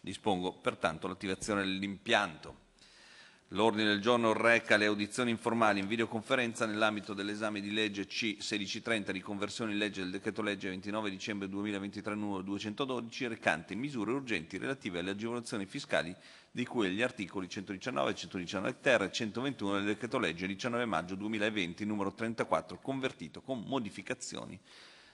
Dispongo pertanto l'attivazione dell'impianto. L'ordine del giorno reca le audizioni informali in videoconferenza nell'ambito dell'esame di legge C 1630 di conversione in legge del decreto legge 29 dicembre 2023 numero 212 recante misure urgenti relative alle agevolazioni fiscali di cui agli articoli 119, 119 ter e 121 del decreto legge 19 maggio 2020 numero 34 convertito con modificazioni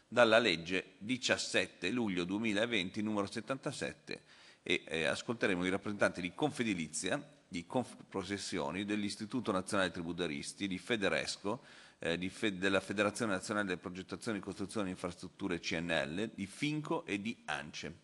dalla legge 17 luglio 2020 numero 77 e eh, ascolteremo i rappresentanti di Confedilizia, di Confprocessioni, dell'Istituto Nazionale Tributaristi, di Federesco, eh, di Fe della Federazione Nazionale delle Progettazioni, Costruzioni e Infrastrutture CNL, di Finco e di ANCE.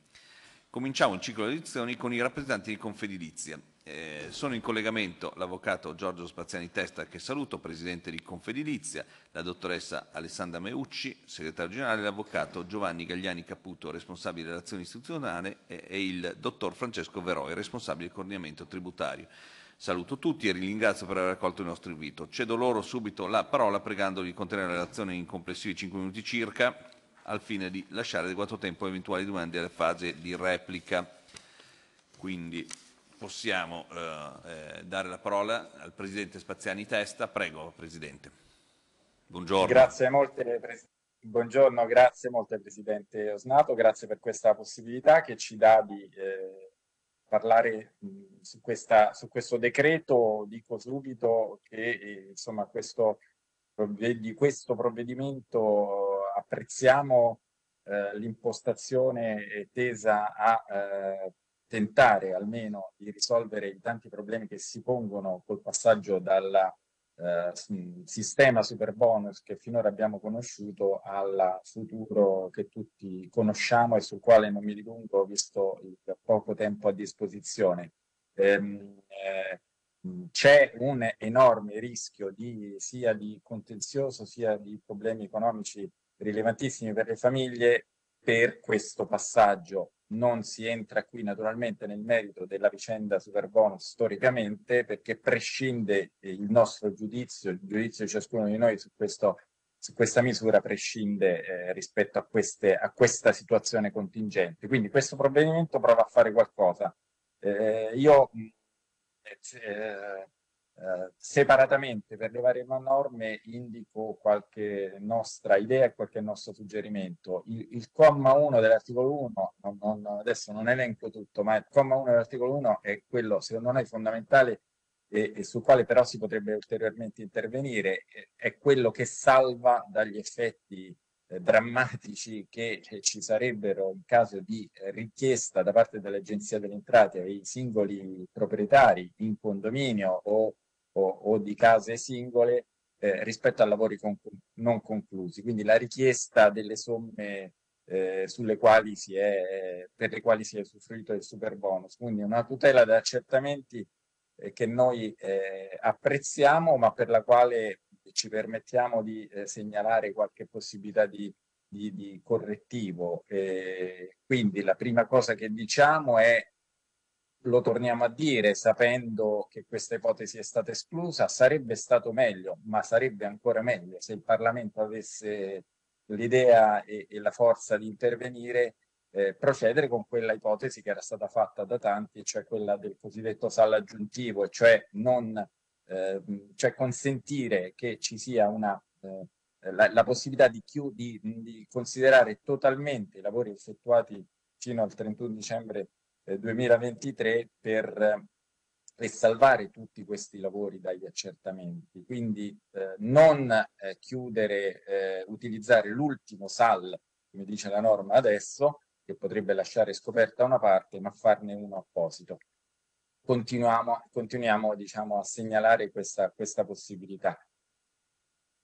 Cominciamo il ciclo di audizioni con i rappresentanti di Confedilizia. Eh, sono in collegamento l'avvocato Giorgio Spaziani Testa, che saluto, presidente di Confedilizia, la dottoressa Alessandra Meucci, segretario generale, l'avvocato Giovanni Gagliani Caputo, responsabile relazioni istituzionali, e, e il dottor Francesco Veroi, responsabile del coordinamento tributario. Saluto tutti e ringrazio per aver accolto il nostro invito. Cedo loro subito la parola pregandoli di contenere la relazione in complessivi 5 minuti circa al fine di lasciare adeguato tempo a eventuali domande alla fase di replica. Quindi possiamo eh, eh, dare la parola al Presidente Spaziani Testa. Prego, Presidente. Buongiorno. Grazie molte, Buongiorno, grazie molte Presidente Osnato, grazie per questa possibilità che ci dà di eh, parlare mh, su, questa, su, questo decreto. Dico subito che eh, insomma, questo, di questo provvedimento apprezziamo eh, l'impostazione tesa a eh, tentare almeno di risolvere i tanti problemi che si pongono col passaggio dal eh, sistema super bonus che finora abbiamo conosciuto al futuro che tutti conosciamo e sul quale non mi dilungo visto il poco tempo a disposizione. Ehm, eh, c'è un enorme rischio di, sia di contenzioso sia di problemi economici rilevantissimi per le famiglie per questo passaggio. Non si entra qui naturalmente nel merito della vicenda super bonus storicamente perché prescinde il nostro giudizio, il giudizio di ciascuno di noi su, questo, su questa misura prescinde eh, rispetto a, queste, a, questa situazione contingente. Quindi questo provvedimento prova a fare qualcosa. Eh, io eh, eh, separatamente per le varie norme indico qualche nostra idea e qualche nostro suggerimento. Il, il comma 1 dell'articolo 1, non, non, adesso non elenco tutto, ma il comma 1 dell'articolo 1 è quello secondo noi fondamentale e, e, sul quale però si potrebbe ulteriormente intervenire, è quello che salva dagli effetti eh, drammatici che, che, ci sarebbero in caso di eh, richiesta da parte dell'Agenzia delle Entrate ai singoli proprietari in condominio o o, o di case singole eh, rispetto a lavori conclu non conclusi. Quindi la richiesta delle somme eh, sulle quali si è, per le quali si è usufruito del super bonus. Quindi una tutela da accertamenti eh, che noi eh, apprezziamo, ma per la quale ci permettiamo di eh, segnalare qualche possibilità di, di, di correttivo. quindi la prima cosa che diciamo è lo torniamo a dire sapendo che questa ipotesi è stata esclusa, sarebbe stato meglio, ma sarebbe ancora meglio se il Parlamento avesse l'idea e, e, la forza di intervenire, eh, procedere con quella ipotesi che era stata fatta da tanti, cioè quella del cosiddetto sallo aggiuntivo, cioè, non, eh, cioè consentire che ci sia una, eh, la, la, possibilità di, di, di considerare totalmente i lavori effettuati fino al 31 dicembre 2023 per e salvare tutti questi lavori dagli accertamenti. Quindi eh, non eh, chiudere, eh, utilizzare l'ultimo SAL, come dice la norma adesso, che potrebbe lasciare scoperta una parte, ma farne uno apposito. Continuiamo, continuiamo diciamo, a segnalare questa, questa possibilità.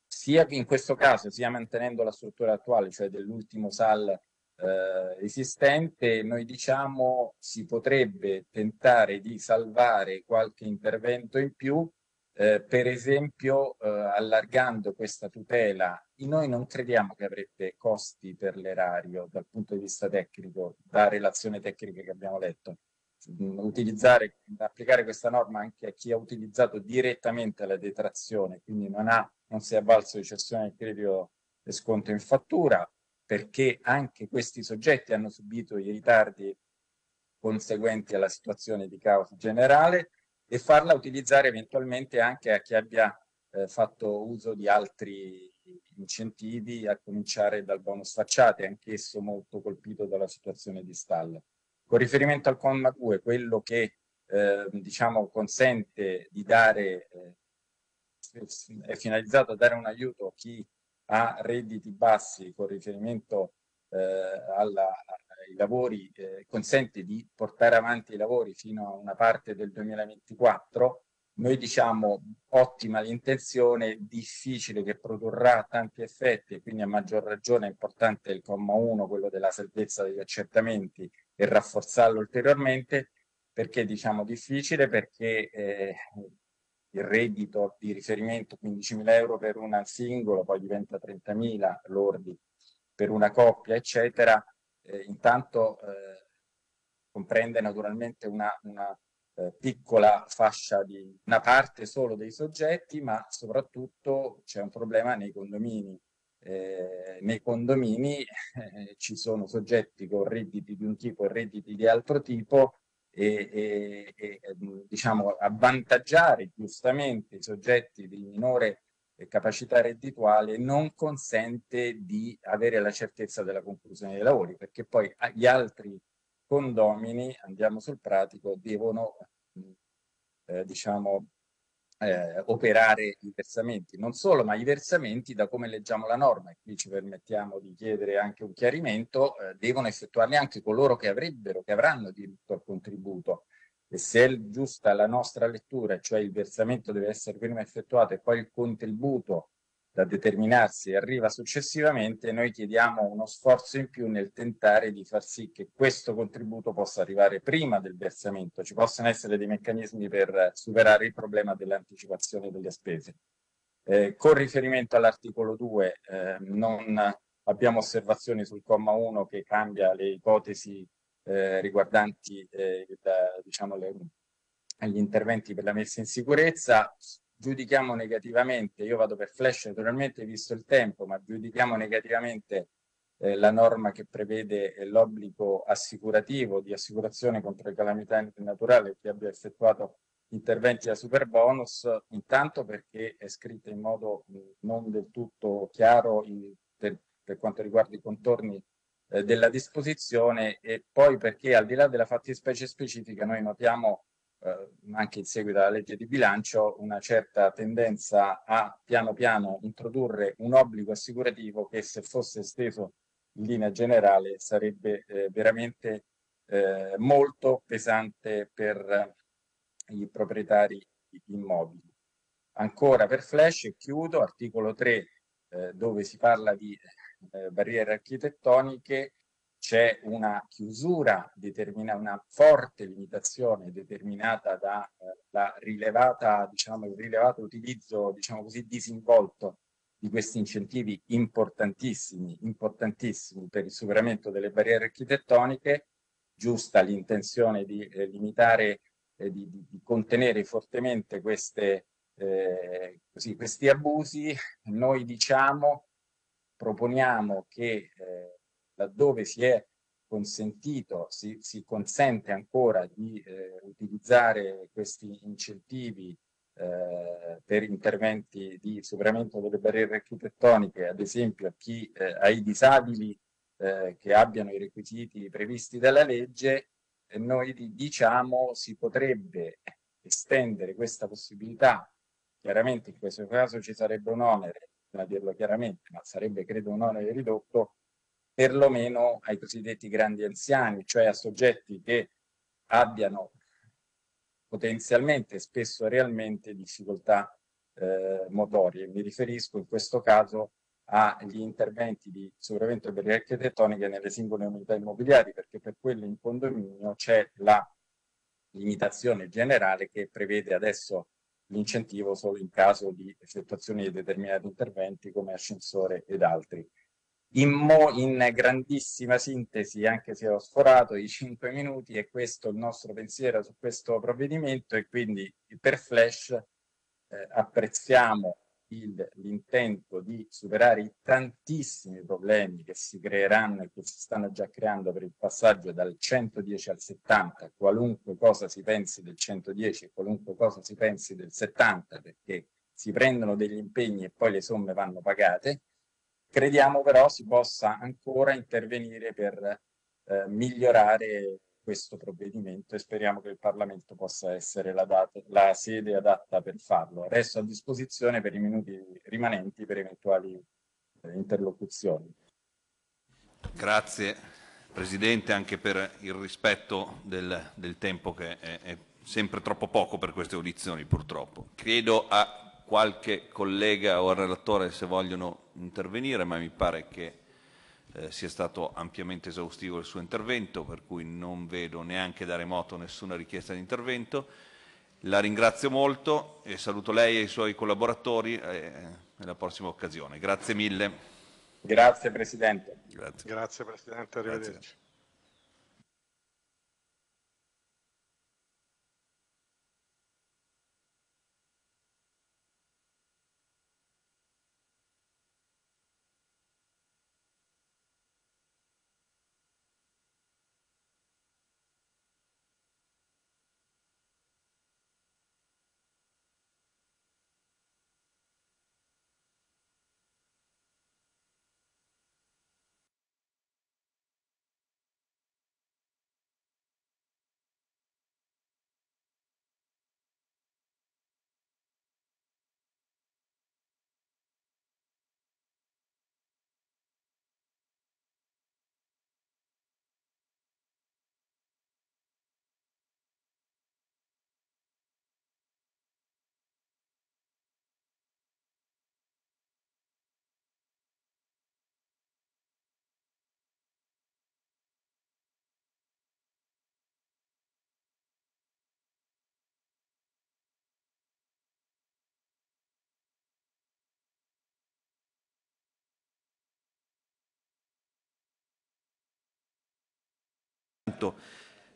Sia in questo caso, sia mantenendo la struttura attuale, cioè dell'ultimo SAL eh, esistente, noi diciamo si potrebbe tentare di salvare qualche intervento in più, eh, per esempio eh, allargando questa tutela. Noi non crediamo che avrebbe costi per l'erario dal punto di vista tecnico, da relazione tecnica che abbiamo letto. Mm, utilizzare, applicare questa norma anche a chi ha utilizzato direttamente la detrazione, quindi non, ha, non si è avvalso di cessione del credito e sconto in fattura, perché anche questi soggetti hanno subito i ritardi conseguenti alla situazione di caos generale e farla utilizzare eventualmente anche a chi abbia eh, fatto uso di altri incentivi, a cominciare dal bonus facciate, anch'esso molto colpito dalla situazione di stallo. Con riferimento al comma 2, quello che eh, diciamo, consente di dare, eh, è finalizzato a dare un aiuto a chi ha redditi bassi con riferimento eh, alla, ai lavori, eh, consente di portare avanti i lavori fino a una parte del 2024, noi diciamo ottima l'intenzione, difficile che produrrà tanti effetti e quindi a maggior ragione è importante il comma 1, quello della salvezza degli accertamenti e rafforzarlo ulteriormente, perché diciamo difficile? Perché eh, il reddito di riferimento 15.000 euro per una singolo, poi diventa 30.000 lordi per una coppia, eccetera, eh, intanto eh, comprende naturalmente una, una eh, piccola fascia di una parte solo dei soggetti, ma soprattutto c'è un problema nei condomini. Eh, nei condomini eh, ci sono soggetti con redditi di un tipo e redditi di altro tipo e, e, e diciamo avvantaggiare giustamente i soggetti di minore capacità reddituale non consente di avere la certezza della conclusione dei lavori perché poi gli altri condomini, andiamo sul pratico, devono eh, diciamo, eh, operare i versamenti. Non solo, ma i versamenti, da come leggiamo la norma, e qui ci permettiamo di chiedere anche un chiarimento, eh, devono effettuarli anche coloro che avrebbero, che avranno diritto al contributo. E se è giusta la nostra lettura, cioè il versamento deve essere prima effettuato e poi il contributo da determinarsi arriva successivamente, noi chiediamo uno sforzo in più nel tentare di far sì che questo contributo possa arrivare prima del versamento, ci possano essere dei meccanismi per superare il problema dell'anticipazione delle spese. Eh, con riferimento all'articolo 2 eh, non abbiamo osservazioni sul comma 1 che cambia le ipotesi eh, riguardanti eh, da, diciamo, le, gli interventi per la messa in sicurezza giudichiamo negativamente, io vado per flash naturalmente visto il tempo, ma giudichiamo negativamente eh, la norma che prevede eh, l'obbligo assicurativo di assicurazione contro le calamità naturali che abbia effettuato interventi a super bonus, intanto perché è scritta in modo mh, non del tutto chiaro in, per, per, quanto riguarda i contorni eh, della disposizione e poi perché al di là della fattispecie specifica noi notiamo eh, anche in seguito alla legge di bilancio, una certa tendenza a piano piano introdurre un obbligo assicurativo che se fosse esteso in linea generale sarebbe eh, veramente eh, molto pesante per i proprietari immobili. Ancora per Flash, e chiudo, articolo 3, eh, dove si parla di eh, barriere architettoniche, c'è una chiusura, una forte limitazione determinata dal eh, rilevata, diciamo, il rilevato utilizzo, diciamo così, disinvolto di questi incentivi importantissimi, importantissimi per il superamento delle barriere architettoniche, giusta l'intenzione di eh, limitare, eh, di, di, di, contenere fortemente queste, eh, così, questi abusi, noi diciamo, proponiamo che eh, laddove si è consentito, si, si consente ancora di eh, utilizzare questi incentivi eh, per interventi di superamento delle barriere architettoniche, ad esempio a chi, eh, ai disabili eh, che abbiano i requisiti previsti dalla legge, noi diciamo si potrebbe estendere questa possibilità, chiaramente in questo caso ci sarebbe un onere, a dirlo chiaramente, ma sarebbe credo un onere ridotto, perlomeno ai cosiddetti grandi anziani, cioè a soggetti che abbiano potenzialmente, spesso realmente, difficoltà eh, motorie. Mi riferisco in questo caso agli interventi di superamento per le architettoniche nelle singole unità immobiliari, perché per quelle in condominio c'è la limitazione generale che prevede adesso l'incentivo solo in caso di effettuazione di determinati interventi come ascensore ed altri. In, mo, in grandissima sintesi, anche se ho sforato i cinque minuti, è questo il nostro pensiero su questo provvedimento e quindi per Flash eh, apprezziamo l'intento di superare i tantissimi problemi che si creeranno e che si stanno già creando per il passaggio dal 110 al 70, qualunque cosa si pensi del 110 e qualunque cosa si pensi del 70, perché si prendono degli impegni e poi le somme vanno pagate, crediamo però si possa ancora intervenire per eh, migliorare questo provvedimento e speriamo che il Parlamento possa essere la, data, la sede adatta per farlo. Resto a disposizione per i minuti rimanenti per eventuali eh, interlocuzioni. Grazie Presidente anche per il rispetto del, del tempo che è, è, sempre troppo poco per queste audizioni purtroppo. Chiedo a qualche collega o al relatore se vogliono intervenire, ma mi pare che eh, sia stato ampiamente esaustivo il suo intervento, per cui non vedo neanche da remoto nessuna richiesta di intervento. La ringrazio molto e saluto lei e i suoi collaboratori eh, nella prossima occasione. Grazie mille. Grazie Presidente. Grazie, Grazie Presidente, arrivederci. Grazie.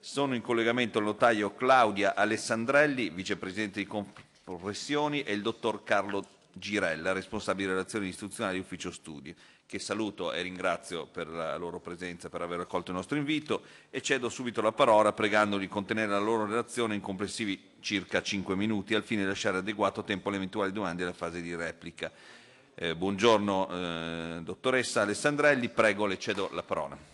Sono in collegamento il notaio Claudia Alessandrelli, vicepresidente di Compressioni, e il dottor Carlo Girella, responsabile relazioni istituzionali Ufficio Studi, che saluto e ringrazio per la loro presenza, per aver accolto il nostro invito e cedo subito la parola pregandoli di contenere la loro relazione in complessivi circa 5 minuti al fine di lasciare adeguato tempo alle eventuali domande alla fase di replica. Eh, buongiorno eh, dottoressa Alessandrelli, prego le cedo la parola.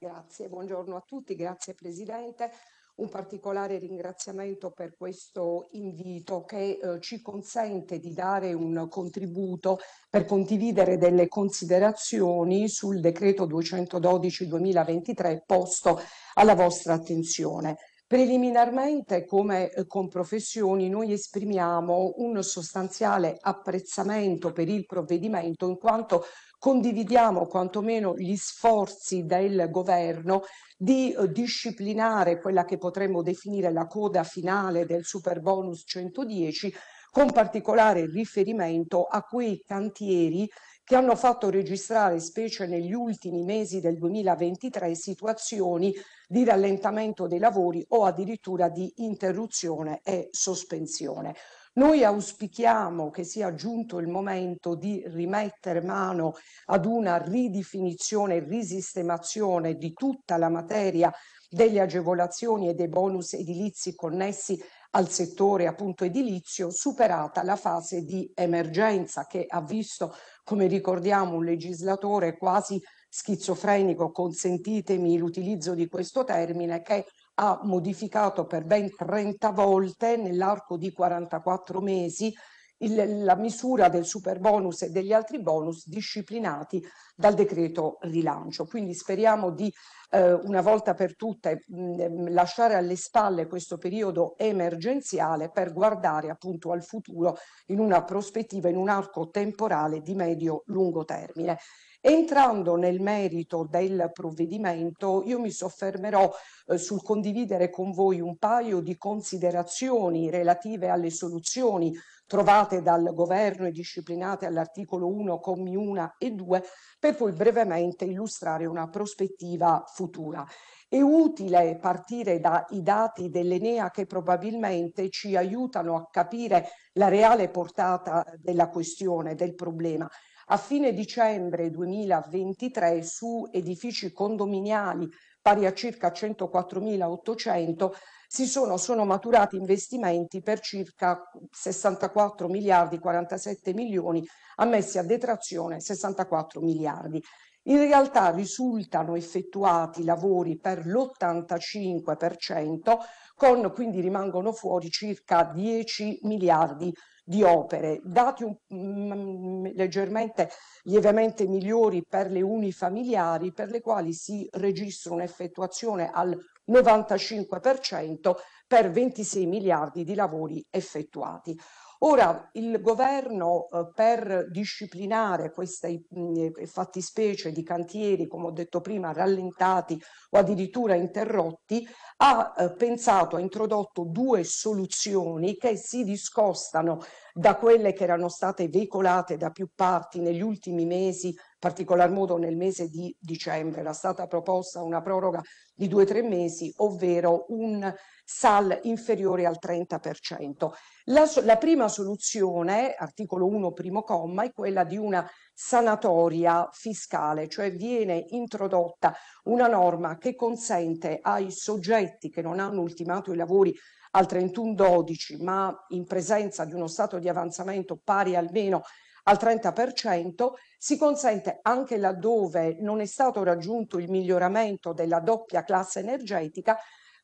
Grazie, buongiorno a tutti, grazie Presidente. Un particolare ringraziamento per questo invito che eh, ci consente di dare un contributo per condividere delle considerazioni sul decreto 212-2023 posto alla vostra attenzione. Preliminarmente, come eh, con professioni, noi esprimiamo un sostanziale apprezzamento per il provvedimento in quanto condividiamo quantomeno gli sforzi del governo di eh, disciplinare quella che potremmo definire la coda finale del super bonus 110 con particolare riferimento a quei cantieri che hanno fatto registrare, specie negli ultimi mesi del 2023, situazioni di rallentamento dei lavori o addirittura di interruzione e sospensione. Noi auspichiamo che sia giunto il momento di rimettere mano ad una ridefinizione e risistemazione di tutta la materia delle agevolazioni e dei bonus edilizi connessi al settore appunto edilizio, superata la fase di emergenza che ha visto, come ricordiamo, un legislatore quasi schizofrenico, consentitemi l'utilizzo di questo termine, che ha modificato per ben 30 volte nell'arco di 44 mesi il, la misura del super bonus e degli altri bonus disciplinati dal decreto rilancio. Quindi speriamo di eh, una volta per tutte mh, lasciare alle spalle questo periodo emergenziale per guardare appunto al futuro in una prospettiva, in un arco temporale di medio-lungo termine. Entrando nel merito del provvedimento, io mi soffermerò eh, sul condividere con voi un paio di considerazioni relative alle soluzioni trovate dal governo e disciplinate all'articolo 1, commi 1 e 2, per poi brevemente illustrare una prospettiva futura. È utile partire dai dati dell'Enea che probabilmente ci aiutano a capire la reale portata della questione, del problema. A fine dicembre 2023 su edifici condominiali pari a circa 104.800 si sono, sono maturati investimenti per circa 64 miliardi 47 milioni ammessi a detrazione 64 miliardi. In realtà risultano effettuati lavori per l'85%, con quindi rimangono fuori circa 10 miliardi di opere, dati un, mm, leggermente lievemente migliori per le unifamiliari, per le quali si registra un'effettuazione al 95% per 26 miliardi di lavori effettuati. Ora il governo eh, per disciplinare queste fattispecie di cantieri, come ho detto prima, rallentati o addirittura interrotti, ha eh, pensato, ha introdotto due soluzioni che si discostano da quelle che erano state veicolate da più parti negli ultimi mesi, in particolar modo nel mese di dicembre. Era stata proposta una proroga di due o tre mesi, ovvero un SAL inferiore al 30%. La, la prima soluzione, articolo 1 primo comma, è quella di una sanatoria fiscale, cioè viene introdotta una norma che consente ai soggetti che non hanno ultimato i lavori al 31-12 ma in presenza di uno stato di avanzamento pari almeno al 30%, si consente anche laddove non è stato raggiunto il miglioramento della doppia classe energetica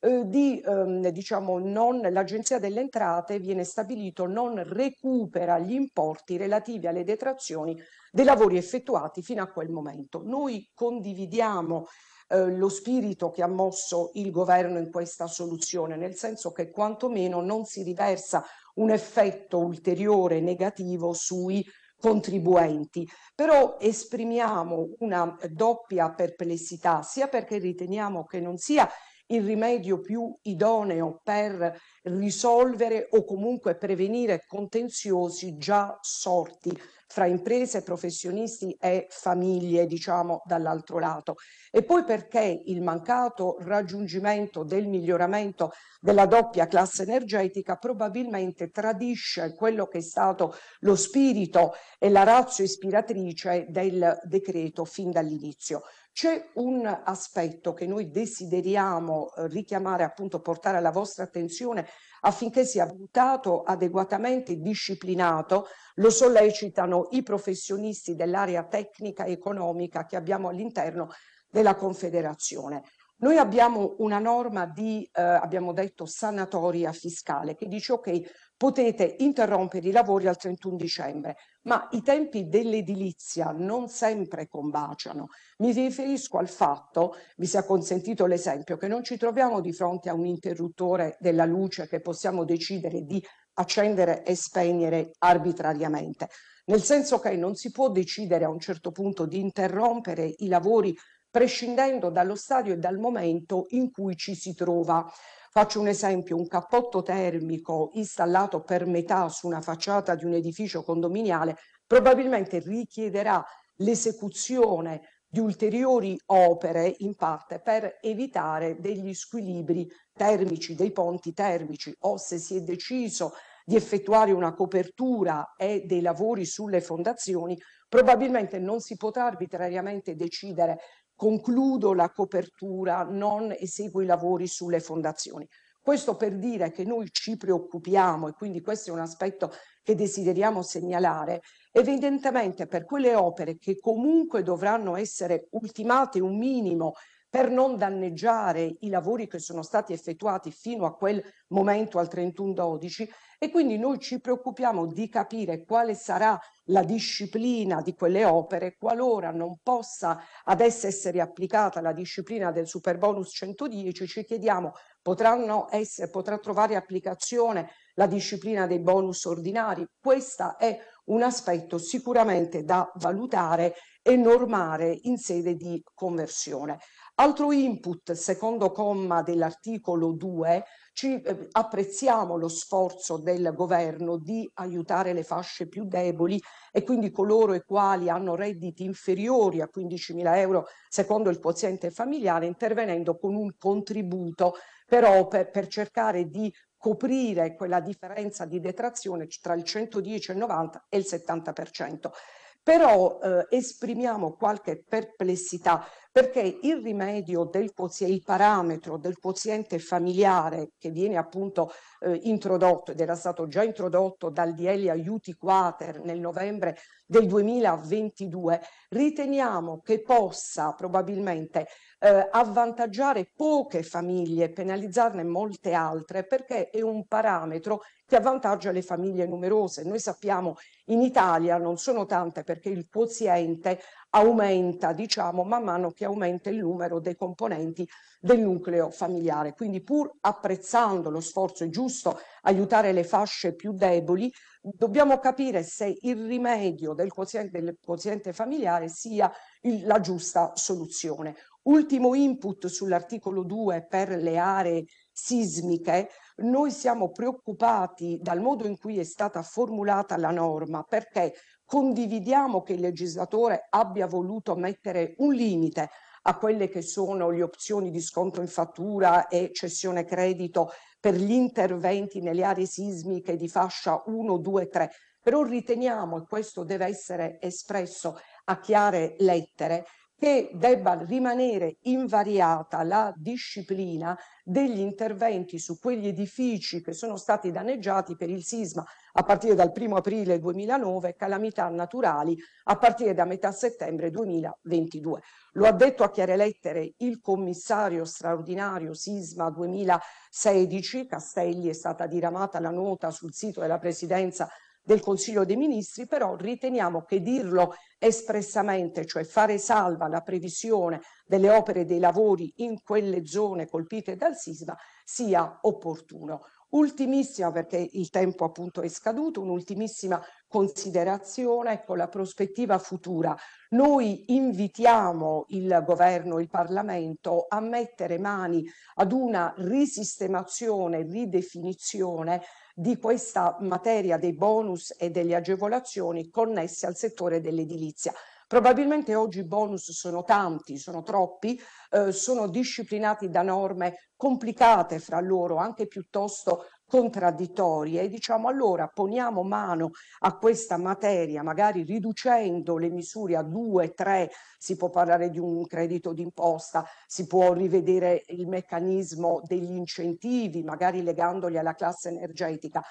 eh, di, ehm, diciamo, non, l'Agenzia delle Entrate viene stabilito non recupera gli importi relativi alle detrazioni dei lavori effettuati fino a quel momento. Noi condividiamo eh, lo spirito che ha mosso il governo in questa soluzione, nel senso che quantomeno non si riversa un effetto ulteriore negativo sui contribuenti, però esprimiamo una doppia perplessità, sia perché riteniamo che non sia il rimedio più idoneo per risolvere o comunque prevenire contenziosi già sorti fra imprese, professionisti e famiglie, diciamo, dall'altro lato. E poi perché il mancato raggiungimento del miglioramento della doppia classe energetica probabilmente tradisce quello che è stato lo spirito e la razza ispiratrice del decreto fin dall'inizio. C'è un aspetto che noi desideriamo eh, richiamare, appunto portare alla vostra attenzione affinché sia valutato adeguatamente disciplinato, lo sollecitano i professionisti dell'area tecnica e economica che abbiamo all'interno della Confederazione. Noi abbiamo una norma di, eh, abbiamo detto, sanatoria fiscale che dice ok, potete interrompere i lavori al 31 dicembre, ma i tempi dell'edilizia non sempre combaciano. Mi riferisco al fatto, vi sia consentito l'esempio, che non ci troviamo di fronte a un interruttore della luce che possiamo decidere di accendere e spegnere arbitrariamente, nel senso che non si può decidere a un certo punto di interrompere i lavori prescindendo dallo stadio e dal momento in cui ci si trova. Faccio un esempio, un cappotto termico installato per metà su una facciata di un edificio condominiale probabilmente richiederà l'esecuzione di ulteriori opere in parte per evitare degli squilibri termici, dei ponti termici o se si è deciso di effettuare una copertura e dei lavori sulle fondazioni, probabilmente non si potrà arbitrariamente decidere concludo la copertura, non eseguo i lavori sulle fondazioni. Questo per dire che noi ci preoccupiamo e quindi questo è un aspetto che desideriamo segnalare, evidentemente per quelle opere che comunque dovranno essere ultimate un minimo per non danneggiare i lavori che sono stati effettuati fino a quel momento al 31-12 e quindi noi ci preoccupiamo di capire quale sarà la disciplina di quelle opere qualora non possa adesso essere applicata la disciplina del super bonus 110 ci chiediamo potranno essere, potrà trovare applicazione la disciplina dei bonus ordinari? Questo è un aspetto sicuramente da valutare e normare in sede di conversione Altro input, secondo comma dell'articolo 2, ci, eh, apprezziamo lo sforzo del governo di aiutare le fasce più deboli e quindi coloro i quali hanno redditi inferiori a 15.000 euro secondo il quoziente familiare, intervenendo con un contributo però per, per cercare di coprire quella differenza di detrazione tra il 110, il 90 e il 70%. Però eh, esprimiamo qualche perplessità perché il rimedio del il parametro del quoziente familiare che viene appunto eh, introdotto ed era stato già introdotto dal DL Aiuti Quater nel novembre del 2022, riteniamo che possa probabilmente eh, avvantaggiare poche famiglie, penalizzarne molte altre, perché è un parametro che avvantaggia le famiglie numerose. Noi sappiamo in Italia non sono tante perché il quoziente aumenta, diciamo, man mano che aumenta il numero dei componenti del nucleo familiare. Quindi pur apprezzando lo sforzo, giusto aiutare le fasce più deboli, dobbiamo capire se il rimedio del quoziente, del quoziente familiare sia il, la giusta soluzione. Ultimo input sull'articolo 2 per le aree sismiche, noi siamo preoccupati dal modo in cui è stata formulata la norma perché condividiamo che il legislatore abbia voluto mettere un limite a quelle che sono le opzioni di sconto in fattura e cessione credito per gli interventi nelle aree sismiche di fascia 1, 2, 3. Però riteniamo, e questo deve essere espresso a chiare lettere, che debba rimanere invariata la disciplina degli interventi su quegli edifici che sono stati danneggiati per il sisma a partire dal 1 aprile 2009, calamità naturali a partire da metà settembre 2022. Lo ha detto a chiare lettere il commissario straordinario sisma 2016, Castelli, è stata diramata la nota sul sito della Presidenza del Consiglio dei Ministri, però riteniamo che dirlo espressamente, cioè fare salva la previsione delle opere e dei lavori in quelle zone colpite dal sisma, sia opportuno. Ultimissima, perché il tempo appunto è scaduto, un'ultimissima considerazione con la prospettiva futura. Noi invitiamo il governo, il Parlamento a mettere mani ad una risistemazione, ridefinizione di questa materia dei bonus e delle agevolazioni connesse al settore dell'edilizia. Probabilmente oggi i bonus sono tanti, sono troppi, eh, sono disciplinati da norme complicate fra loro, anche piuttosto contraddittorie e diciamo allora poniamo mano a questa materia, magari riducendo le misure a due, tre, si può parlare di un credito d'imposta, si può rivedere il meccanismo degli incentivi, magari legandoli alla classe energetica,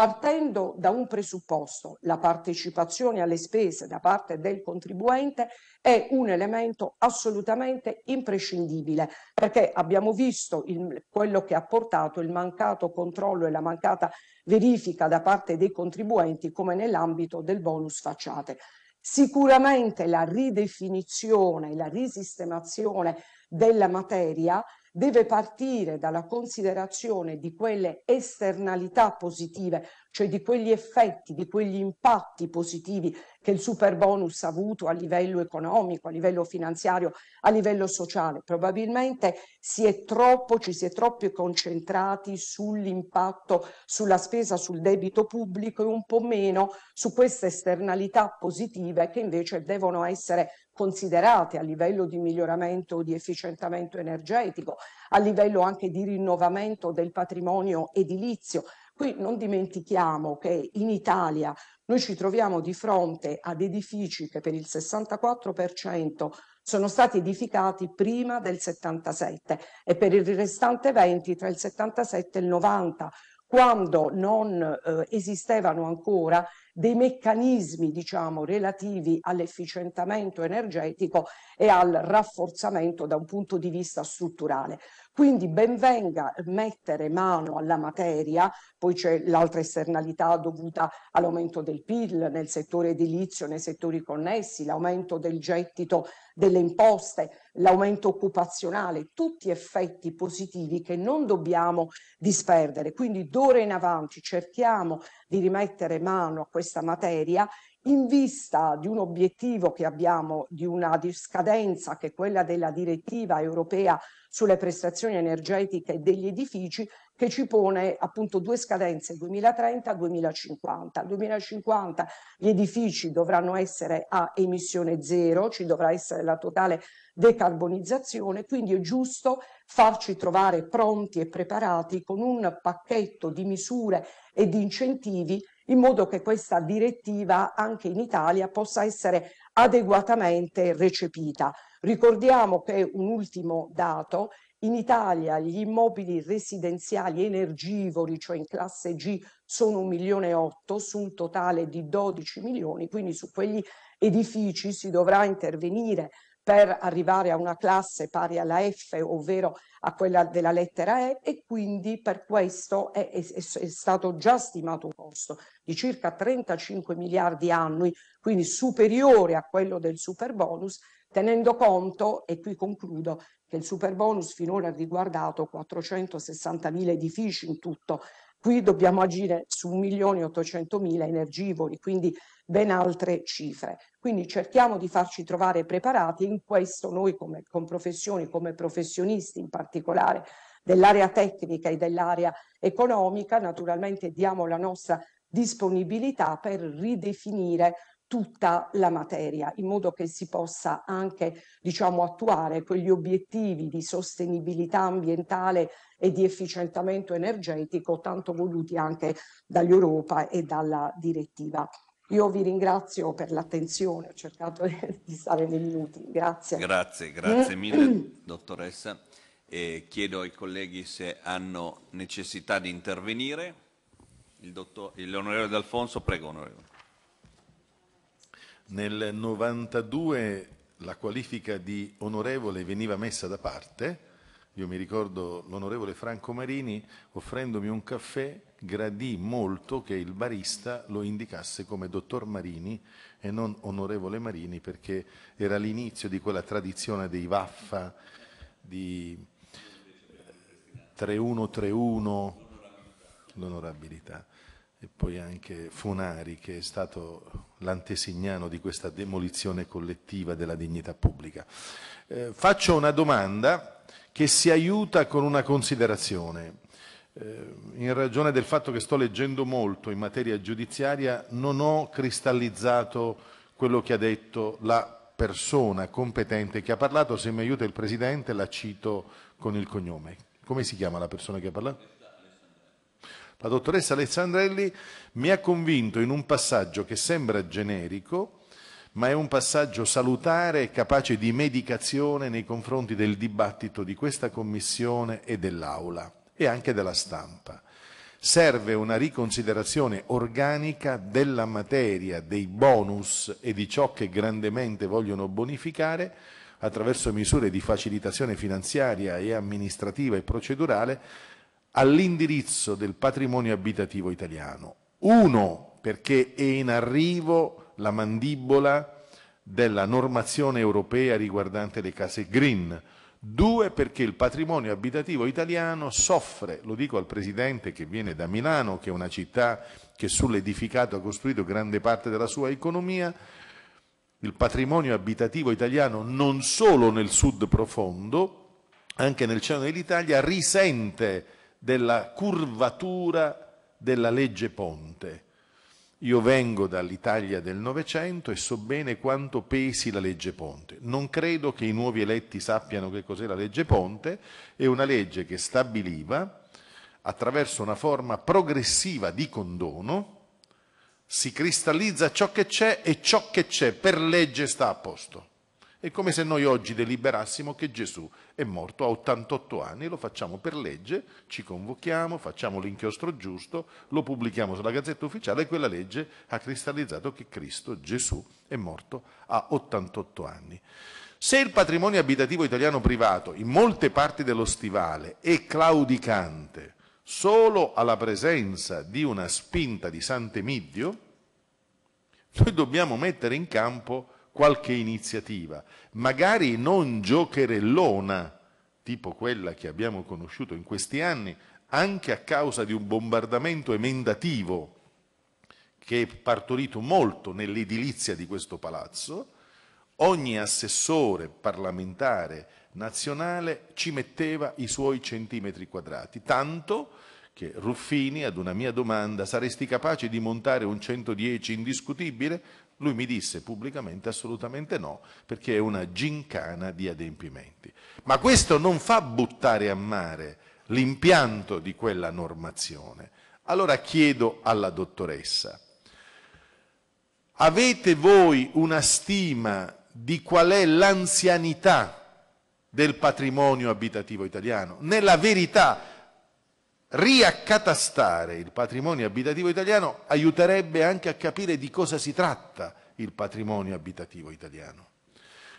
partendo da un presupposto, la partecipazione alle spese da parte del contribuente è un elemento assolutamente imprescindibile perché abbiamo visto il, quello che ha portato il mancato controllo e la mancata verifica da parte dei contribuenti come nell'ambito del bonus facciate. Sicuramente la ridefinizione, la risistemazione della materia deve partire dalla considerazione di quelle esternalità positive, cioè di quegli effetti, di quegli impatti positivi che il super bonus ha avuto a livello economico, a livello finanziario, a livello sociale. Probabilmente si è troppo, ci si è troppo concentrati sull'impatto sulla spesa, sul debito pubblico e un po' meno su queste esternalità positive che invece devono essere considerate a livello di miglioramento di efficientamento energetico, a livello anche di rinnovamento del patrimonio edilizio. Qui non dimentichiamo che in Italia noi ci troviamo di fronte ad edifici che per il 64% sono stati edificati prima del 77 e per il restante 20 tra il 77 e il 90 quando non eh, esistevano ancora dei meccanismi, diciamo, relativi all'efficientamento energetico e al rafforzamento da un punto di vista strutturale. Quindi benvenga mettere mano alla materia, poi c'è l'altra esternalità dovuta all'aumento del PIL nel settore edilizio, nei settori connessi, l'aumento del gettito delle imposte, l'aumento occupazionale, tutti effetti positivi che non dobbiamo disperdere. Quindi d'ora in avanti cerchiamo di rimettere mano a questa materia in vista di un obiettivo che abbiamo di una scadenza che è quella della direttiva europea sulle prestazioni energetiche degli edifici che ci pone appunto due scadenze 2030-2050. 2050 gli edifici dovranno essere a emissione zero, ci dovrà essere la totale decarbonizzazione, quindi è giusto farci trovare pronti e preparati con un pacchetto di misure e di incentivi in modo che questa direttiva anche in Italia possa essere adeguatamente recepita. Ricordiamo che un ultimo dato, in Italia gli immobili residenziali energivori, cioè in classe G, sono un milione e otto su un totale di 12 milioni, quindi su quegli edifici si dovrà intervenire per arrivare a una classe pari alla F, ovvero a quella della lettera E, e quindi per questo è, è, è stato già stimato un costo di circa 35 miliardi annui, quindi superiore a quello del super bonus, tenendo conto, e qui concludo, che il super bonus finora ha riguardato 460 mila edifici in tutto, qui dobbiamo agire su 1.800.000 energivori, quindi ben altre cifre. Quindi cerchiamo di farci trovare preparati in questo noi come con professioni, come professionisti in particolare dell'area tecnica e dell'area economica, naturalmente diamo la nostra disponibilità per ridefinire tutta la materia in modo che si possa anche diciamo attuare quegli obiettivi di sostenibilità ambientale e di efficientamento energetico tanto voluti anche dall'Europa e dalla direttiva io vi ringrazio per l'attenzione, ho cercato di stare nei minuti. Grazie. Grazie, grazie mille dottoressa. E chiedo ai colleghi se hanno necessità di intervenire. Il dottor, l'onorevole D'Alfonso, prego onorevole. Nel 92 la qualifica di onorevole veniva messa da parte io mi ricordo l'onorevole Franco Marini, offrendomi un caffè, gradì molto che il barista lo indicasse come dottor Marini e non onorevole Marini perché era l'inizio di quella tradizione dei Vaffa di 3131, l'onorabilità e poi anche Funari che è stato l'antesignano di questa demolizione collettiva della dignità pubblica. Eh, faccio una domanda che si aiuta con una considerazione. Eh, in ragione del fatto che sto leggendo molto in materia giudiziaria, non ho cristallizzato quello che ha detto la persona competente che ha parlato. Se mi aiuta il Presidente, la cito con il cognome. Come si chiama la persona che ha parlato? La dottoressa Alessandrelli mi ha convinto in un passaggio che sembra generico, ma è un passaggio salutare e capace di medicazione nei confronti del dibattito di questa Commissione e dell'Aula e anche della stampa. Serve una riconsiderazione organica della materia, dei bonus e di ciò che grandemente vogliono bonificare attraverso misure di facilitazione finanziaria e amministrativa e procedurale all'indirizzo del patrimonio abitativo italiano. Uno, perché è in arrivo la mandibola della normazione europea riguardante le case green. Due, perché il patrimonio abitativo italiano soffre, lo dico al Presidente che viene da Milano, che è una città che sull'edificato ha costruito grande parte della sua economia, il patrimonio abitativo italiano non solo nel sud profondo, anche nel centro dell'Italia, risente della curvatura della legge Ponte io vengo dall'Italia del Novecento e so bene quanto pesi la legge Ponte. Non credo che i nuovi eletti sappiano che cos'è la legge Ponte, è una legge che stabiliva, attraverso una forma progressiva di condono, si cristallizza ciò che c'è e ciò che c'è per legge sta a posto. È come se noi oggi deliberassimo che Gesù è morto a 88 anni, lo facciamo per legge, ci convochiamo, facciamo l'inchiostro giusto, lo pubblichiamo sulla Gazzetta Ufficiale e quella legge ha cristallizzato che Cristo, Gesù, è morto a 88 anni. Se il patrimonio abitativo italiano privato in molte parti dello stivale è claudicante solo alla presenza di una spinta di Sant'Emidio, noi dobbiamo mettere in campo qualche iniziativa, magari non giocherellona, tipo quella che abbiamo conosciuto in questi anni, anche a causa di un bombardamento emendativo che è partorito molto nell'edilizia di questo palazzo, ogni assessore parlamentare nazionale ci metteva i suoi centimetri quadrati, tanto che Ruffini ad una mia domanda saresti capace di montare un 110 indiscutibile? Lui mi disse pubblicamente assolutamente no, perché è una gincana di adempimenti. Ma questo non fa buttare a mare l'impianto di quella normazione. Allora chiedo alla dottoressa, avete voi una stima di qual è l'anzianità del patrimonio abitativo italiano? Nella verità, riaccatastare il patrimonio abitativo italiano aiuterebbe anche a capire di cosa si tratta il patrimonio abitativo italiano.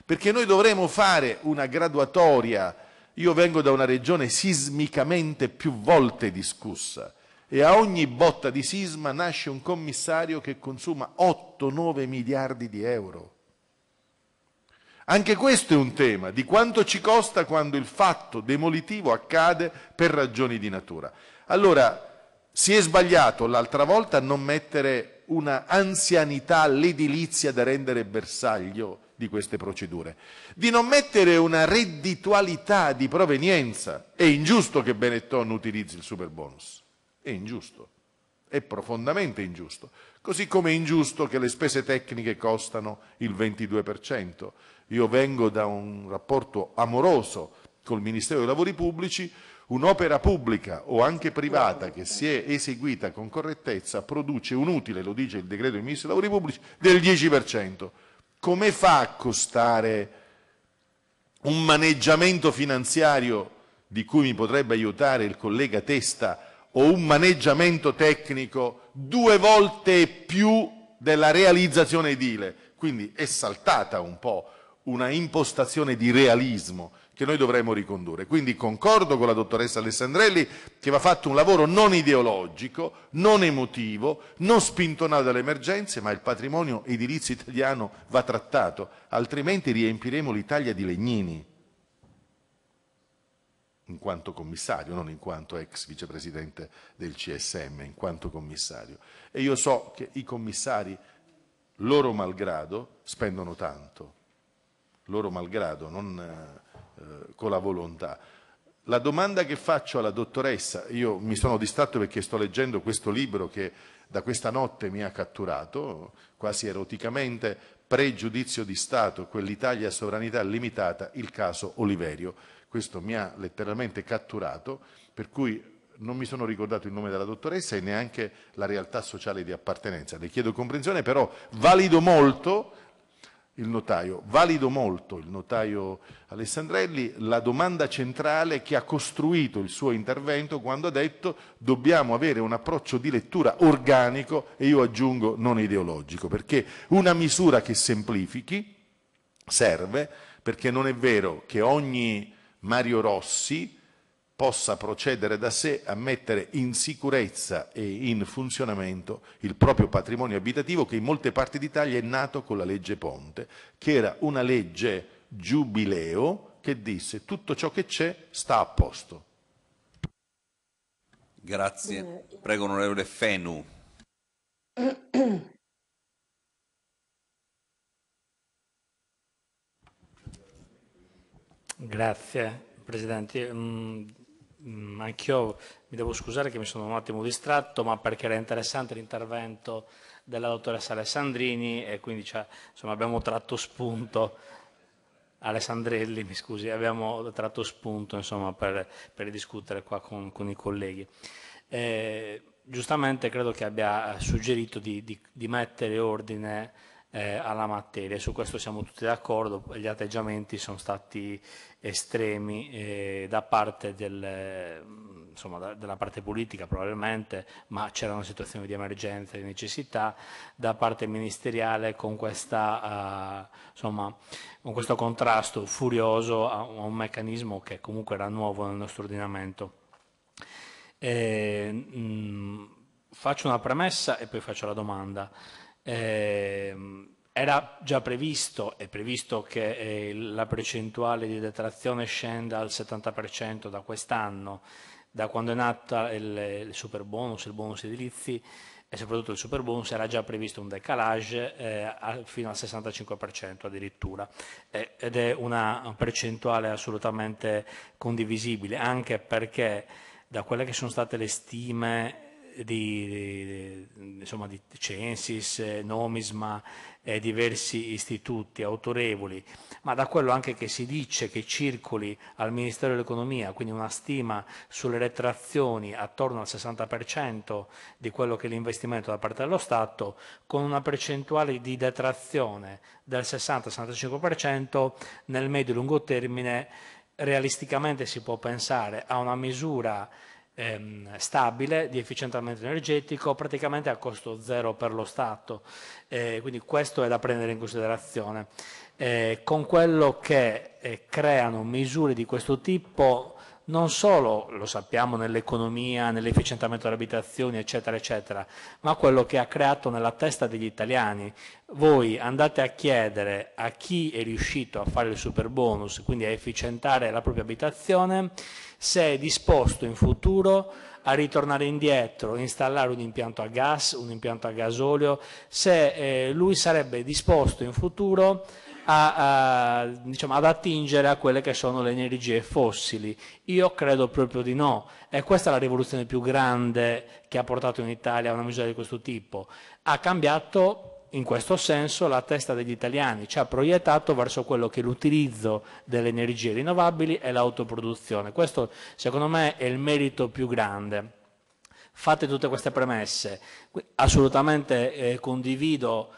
Perché noi dovremo fare una graduatoria, io vengo da una regione sismicamente più volte discussa e a ogni botta di sisma nasce un commissario che consuma 8-9 miliardi di euro. Anche questo è un tema di quanto ci costa quando il fatto demolitivo accade per ragioni di natura. Allora, si è sbagliato l'altra volta a non mettere una anzianità all'edilizia da rendere bersaglio di queste procedure, di non mettere una redditualità di provenienza. È ingiusto che Benetton utilizzi il super bonus, è ingiusto, è profondamente ingiusto. Così come è ingiusto che le spese tecniche costano il 22%. Io vengo da un rapporto amoroso col Ministero dei Lavori Pubblici, un'opera pubblica o anche privata che si è eseguita con correttezza produce un utile, lo dice il decreto del Ministro dei Lavori Pubblici, del 10%. Come fa a costare un maneggiamento finanziario di cui mi potrebbe aiutare il collega Testa o un maneggiamento tecnico due volte più della realizzazione edile? Quindi è saltata un po' una impostazione di realismo che noi dovremmo ricondurre. Quindi concordo con la dottoressa Alessandrelli che va fatto un lavoro non ideologico, non emotivo, non spintonato dalle emergenze, ma il patrimonio edilizio italiano va trattato, altrimenti riempiremo l'Italia di legnini in quanto commissario, non in quanto ex vicepresidente del CSM, in quanto commissario. E io so che i commissari, loro malgrado, spendono tanto loro malgrado, non eh, con la volontà. La domanda che faccio alla dottoressa, io mi sono distratto perché sto leggendo questo libro che da questa notte mi ha catturato, quasi eroticamente, Pregiudizio di Stato, quell'Italia sovranità limitata, il caso Oliverio. Questo mi ha letteralmente catturato, per cui non mi sono ricordato il nome della dottoressa e neanche la realtà sociale di appartenenza. Le chiedo comprensione, però valido molto il notaio. Valido molto il notaio Alessandrelli la domanda centrale che ha costruito il suo intervento quando ha detto dobbiamo avere un approccio di lettura organico e io aggiungo non ideologico, perché una misura che semplifichi serve perché non è vero che ogni Mario Rossi possa procedere da sé a mettere in sicurezza e in funzionamento il proprio patrimonio abitativo che in molte parti d'Italia è nato con la legge Ponte, che era una legge giubileo che disse tutto ciò che c'è sta a posto. Grazie. Prego onorevole Fenu. Grazie Presidente. Mm, anch'io mi devo scusare che mi sono un attimo distratto, ma perché era interessante l'intervento della dottoressa Alessandrini e quindi cioè, insomma, abbiamo tratto spunto, Alessandrelli mi scusi, abbiamo tratto spunto insomma, per, per, discutere qua con, con i colleghi. Eh, giustamente credo che abbia suggerito di, di, di mettere ordine eh, alla materia, su questo siamo tutti d'accordo, gli atteggiamenti sono stati estremi eh, da parte del, insomma, da, della parte politica probabilmente, ma c'erano situazioni di emergenza, di necessità, da parte ministeriale con, questa, uh, insomma, con questo contrasto furioso a, a, un meccanismo che comunque era nuovo nel nostro ordinamento. Eh, mh, faccio una premessa e poi faccio la domanda. Eh, era già previsto, è previsto che eh, la percentuale di detrazione scenda al 70% da quest'anno, da quando è nata il, il super bonus, il bonus edilizi, e soprattutto il super bonus era già previsto un decalage eh, fino al 65% addirittura. Eh, ed è una percentuale assolutamente condivisibile anche perché da quelle che sono state le stime di, di, insomma, di Censis, Nomisma e diversi istituti autorevoli, ma da quello anche che si dice che circoli al Ministero dell'Economia, quindi una stima sulle retrazioni attorno al 60% di quello che è l'investimento da parte dello Stato, con una percentuale di detrazione del 60-65% nel medio-lungo termine realisticamente si può pensare a una misura ehm, stabile di efficientamento energetico praticamente a costo zero per lo Stato, eh, quindi questo è da prendere in considerazione. Eh, con quello che eh, creano misure di questo tipo non solo lo sappiamo nell'economia, nell'efficientamento delle abitazioni, eccetera, eccetera, ma quello che ha creato nella testa degli italiani. Voi andate a chiedere a chi è riuscito a fare il super bonus, quindi a efficientare la propria abitazione, se è disposto in futuro a ritornare indietro, installare un impianto a gas, un impianto a gasolio, se eh, lui sarebbe disposto in futuro a, a, diciamo, ad attingere a quelle che sono le energie fossili. Io credo proprio di no e questa è la rivoluzione più grande che ha portato in Italia una misura di questo tipo. Ha cambiato in questo senso la testa degli italiani, ci ha proiettato verso quello che è l'utilizzo delle energie rinnovabili e l'autoproduzione. Questo secondo me è il merito più grande. Fatte tutte queste premesse, assolutamente eh, condivido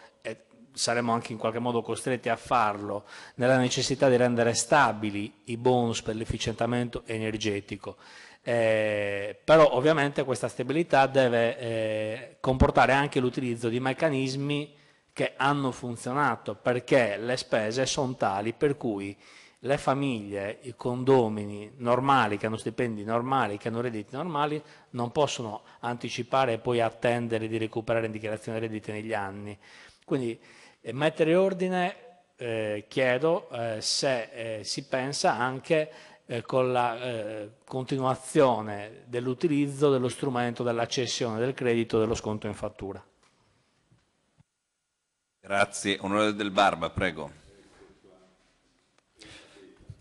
saremo anche in qualche modo costretti a farlo, nella necessità di rendere stabili i bonus per l'efficientamento energetico. Eh, però ovviamente questa stabilità deve eh, comportare anche l'utilizzo di meccanismi che hanno funzionato perché le spese sono tali per cui le famiglie, i condomini normali, che hanno stipendi normali, che hanno redditi normali, non possono anticipare e poi attendere di recuperare in dichiarazione redditi negli anni. Quindi e mettere ordine, eh, chiedo eh, se eh, si pensa anche eh, con la eh, continuazione dell'utilizzo dello strumento della cessione del credito dello sconto in fattura. Grazie. Onorevole Del Barba, prego.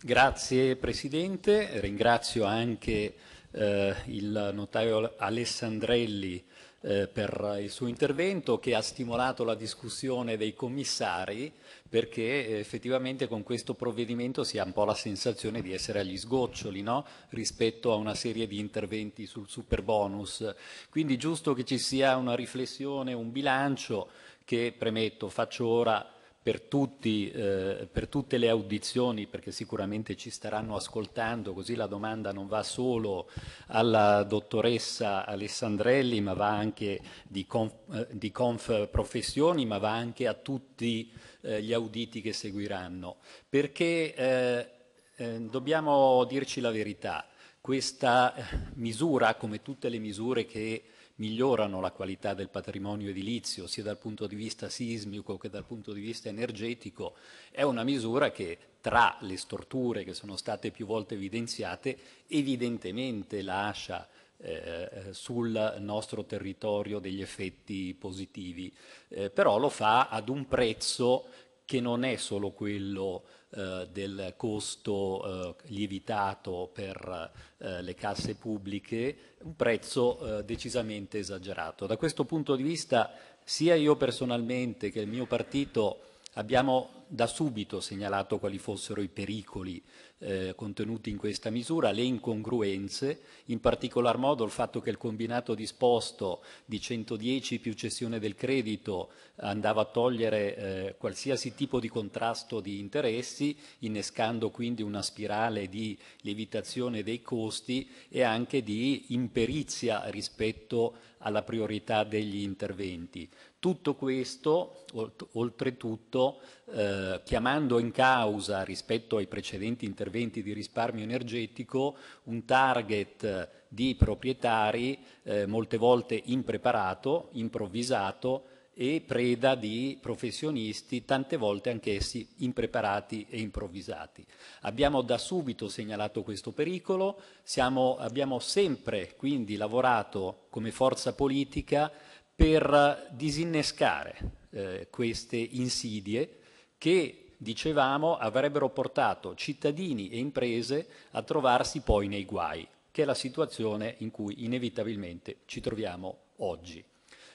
Grazie Presidente, ringrazio anche eh, il notaio Alessandrelli eh, per il suo intervento che ha stimolato la discussione dei commissari perché eh, effettivamente con questo provvedimento si ha un po' la sensazione di essere agli sgoccioli no? rispetto a una serie di interventi sul super bonus. Quindi giusto che ci sia una riflessione, un bilancio che, premetto, faccio ora per, tutti, eh, per, tutte le audizioni, perché sicuramente ci staranno ascoltando, così la domanda non va solo alla dottoressa Alessandrelli, ma va anche di Conf, eh, di conf Professioni, ma va anche a tutti eh, gli auditi che seguiranno, perché eh, eh, dobbiamo dirci la verità. Questa misura, come tutte le misure che migliorano la qualità del patrimonio edilizio sia dal punto di vista sismico che dal punto di vista energetico, è una misura che tra le storture che sono state più volte evidenziate evidentemente lascia eh, sul nostro territorio degli effetti positivi, eh, però lo fa ad un prezzo che non è solo quello eh, del costo eh, lievitato per eh, le casse pubbliche, un prezzo eh, decisamente esagerato. Da questo punto di vista sia io personalmente che il mio partito abbiamo da subito segnalato quali fossero i pericoli eh, contenuti in questa misura, le incongruenze, in particolar modo il fatto che il combinato disposto di 110 più cessione del credito andava a togliere eh, qualsiasi tipo di contrasto di interessi, innescando quindi una spirale di lievitazione dei costi e anche di imperizia rispetto alla priorità degli interventi. Tutto questo, oltretutto, eh, chiamando in causa rispetto ai precedenti interventi di risparmio energetico un target di proprietari eh, molte volte impreparato, improvvisato e preda di professionisti, tante volte anch'essi impreparati e improvvisati. Abbiamo da subito segnalato questo pericolo, siamo, abbiamo sempre quindi lavorato come forza politica per disinnescare eh, queste insidie che, dicevamo, avrebbero portato cittadini e imprese a trovarsi poi nei guai, che è la situazione in cui inevitabilmente ci troviamo oggi.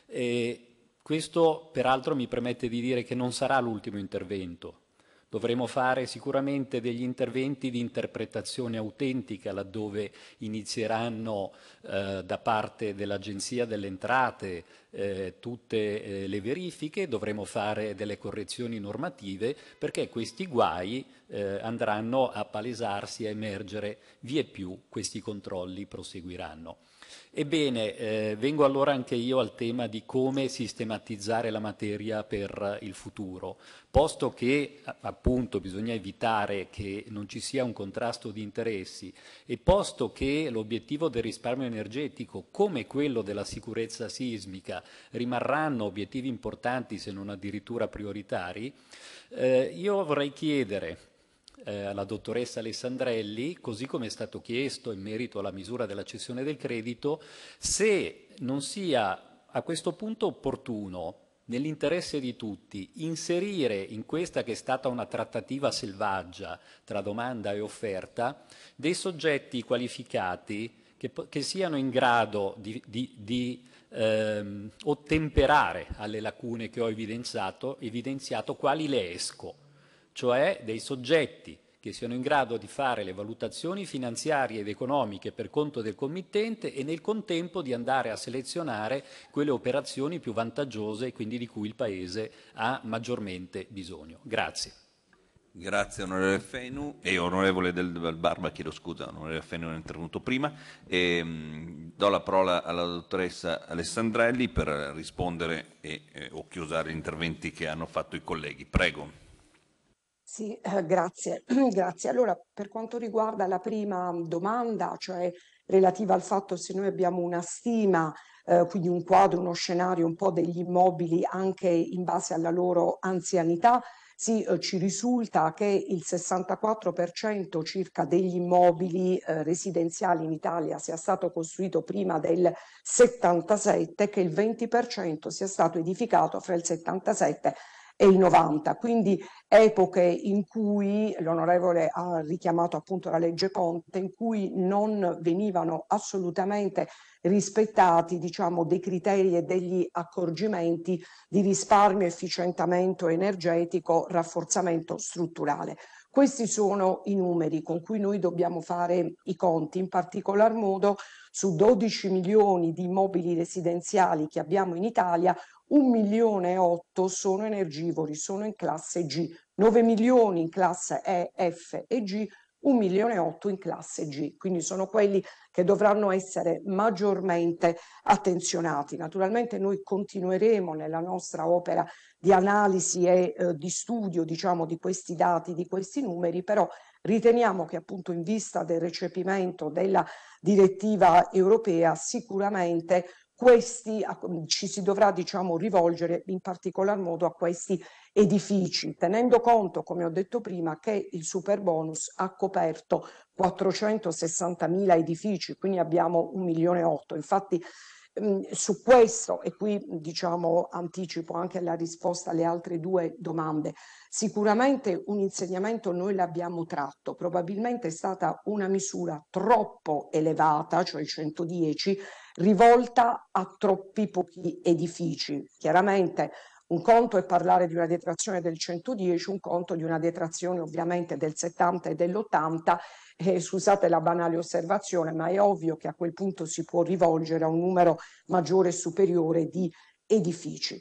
E questo peraltro mi permette di dire che non sarà l'ultimo intervento Dovremo fare sicuramente degli interventi di interpretazione autentica laddove inizieranno eh, da parte dell'Agenzia delle Entrate eh, tutte eh, le verifiche, dovremo fare delle correzioni normative perché questi guai eh, andranno a palesarsi, a emergere, vie più questi controlli proseguiranno. Ebbene, eh, vengo allora anche io al tema di come sistematizzare la materia per il futuro, posto che appunto bisogna evitare che non ci sia un contrasto di interessi e posto che l'obiettivo del risparmio energetico, come quello della sicurezza sismica, rimarranno obiettivi importanti se non addirittura prioritari, eh, io vorrei chiedere eh, alla dottoressa Alessandrelli, così come è stato chiesto in merito alla misura della cessione del credito, se non sia a questo punto opportuno nell'interesse di tutti, inserire in questa che è stata una trattativa selvaggia tra domanda e offerta dei soggetti qualificati che, che siano in grado di, di, di ehm, ottemperare alle lacune che ho evidenziato, evidenziato quali le esco cioè dei soggetti che siano in grado di fare le valutazioni finanziarie ed economiche per conto del committente e nel contempo di andare a selezionare quelle operazioni più vantaggiose e quindi di cui il Paese ha maggiormente bisogno. Grazie. Grazie onorevole Fenu e onorevole Del Barba, chiedo scusa, onorevole Fenu è intervenuto prima. E, mh, do la parola alla dottoressa Alessandrelli per rispondere e, eh, o chiusare gli interventi che hanno fatto i colleghi. Prego. Sì, eh, grazie. grazie. Allora, per quanto riguarda la prima domanda, cioè relativa al fatto se noi abbiamo una stima, eh, quindi un quadro, uno scenario un po' degli immobili anche in base alla loro anzianità, sì, eh, ci risulta che il 64% circa degli immobili eh, residenziali in Italia sia stato costruito prima del 77, che il 20% sia stato edificato fra il 77 e i 90, quindi epoche in cui l'onorevole ha richiamato appunto la legge Conte, in cui non venivano assolutamente rispettati diciamo dei criteri e degli accorgimenti di risparmio, efficientamento energetico, rafforzamento strutturale. Questi sono i numeri con cui noi dobbiamo fare i conti, in particolar modo su 12 milioni di immobili residenziali che abbiamo in Italia, un milione e otto sono energivori, sono in classe G, 9 milioni in classe E, F e G, un milione e otto in classe G, quindi sono quelli che dovranno essere maggiormente attenzionati. Naturalmente noi continueremo nella nostra opera di analisi e eh, di studio diciamo, di questi dati, di questi numeri, però riteniamo che appunto in vista del recepimento della direttiva europea sicuramente questi, ci si dovrà diciamo, rivolgere in particolar modo a questi edifici, tenendo conto, come ho detto prima, che il super bonus ha coperto 460 mila edifici, quindi abbiamo un milione e otto. Infatti su questo, e qui diciamo anticipo anche la risposta alle altre due domande, sicuramente un insegnamento noi l'abbiamo tratto, probabilmente è stata una misura troppo elevata, cioè 110, rivolta a troppi pochi edifici. Chiaramente un conto è parlare di una detrazione del 110, un conto di una detrazione ovviamente del 70 e dell'80 eh, scusate la banale osservazione, ma è ovvio che a quel punto si può rivolgere a un numero maggiore e superiore di edifici.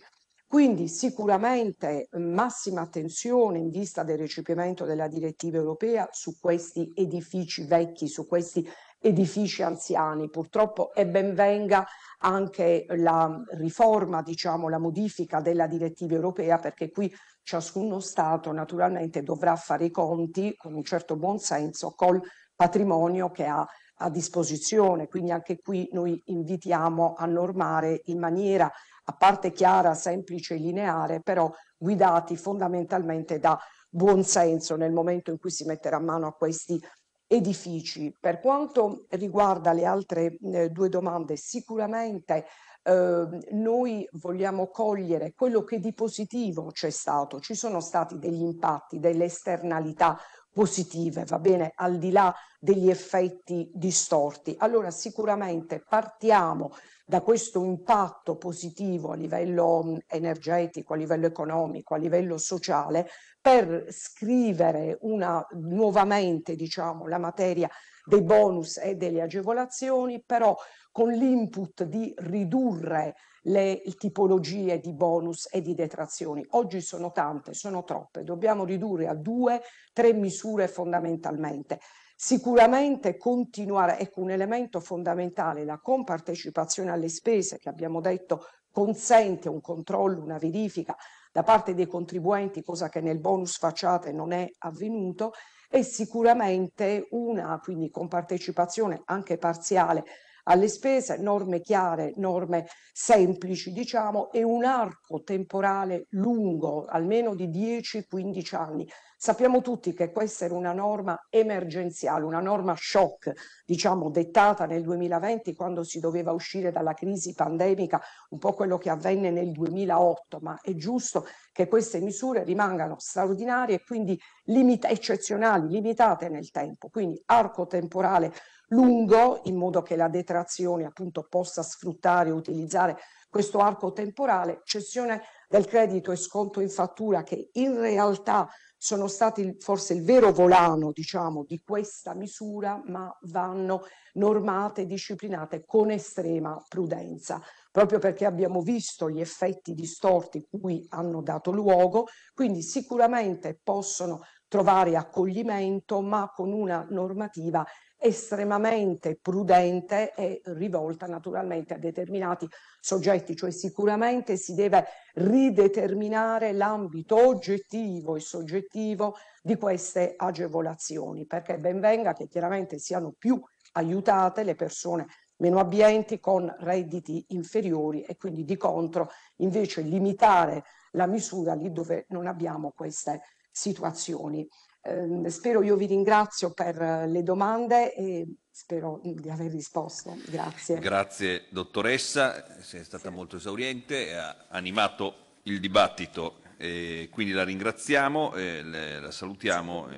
Quindi sicuramente massima attenzione in vista del recepimento della direttiva europea su questi edifici vecchi, su questi edifici anziani. Purtroppo e ben venga anche la riforma, diciamo, la modifica della direttiva europea, perché qui ciascuno Stato naturalmente dovrà fare i conti con un certo buonsenso col patrimonio che ha a disposizione. Quindi anche qui noi invitiamo a normare in maniera a parte chiara, semplice e lineare, però guidati fondamentalmente da buonsenso nel momento in cui si metterà mano a questi edifici. Per quanto riguarda le altre eh, due domande, sicuramente eh, noi vogliamo cogliere quello che di positivo c'è stato, ci sono stati degli impatti, delle esternalità positive, va bene, al di là degli effetti distorti. Allora sicuramente partiamo da questo impatto positivo a livello mm, energetico, a livello economico, a livello sociale, per scrivere una, nuovamente diciamo, la materia dei bonus e delle agevolazioni, però con l'input di ridurre le tipologie di bonus e di detrazioni. Oggi sono tante, sono troppe, dobbiamo ridurre a due, tre misure fondamentalmente. Sicuramente continuare, ecco un elemento fondamentale, la compartecipazione alle spese che abbiamo detto consente un controllo, una verifica da parte dei contribuenti, cosa che nel bonus facciate non è avvenuto, e sicuramente una quindi compartecipazione anche parziale alle spese, norme chiare, norme semplici, diciamo, e un arco temporale lungo, almeno di 10-15 anni. Sappiamo tutti che questa era una norma emergenziale, una norma shock, diciamo, dettata nel 2020 quando si doveva uscire dalla crisi pandemica, un po' quello che avvenne nel 2008, ma è giusto che queste misure rimangano straordinarie e quindi limita eccezionali, limitate nel tempo, quindi arco temporale lungo in modo che la detrazione appunto possa sfruttare e utilizzare questo arco temporale, cessione del credito e sconto in fattura che in realtà sono stati forse il vero volano diciamo di questa misura ma vanno normate e disciplinate con estrema prudenza. Proprio perché abbiamo visto gli effetti distorti cui hanno dato luogo quindi sicuramente possono trovare accoglimento ma con una normativa estremamente prudente e rivolta naturalmente a determinati soggetti, cioè sicuramente si deve rideterminare l'ambito oggettivo e soggettivo di queste agevolazioni, perché ben venga che chiaramente siano più aiutate le persone meno abbienti con redditi inferiori e quindi di contro invece limitare la misura lì dove non abbiamo queste situazioni. Eh, spero io vi ringrazio per le domande e spero di aver risposto. Grazie. Grazie dottoressa, sei stata sì. molto esauriente, ha animato il dibattito, e quindi la ringraziamo e le, la salutiamo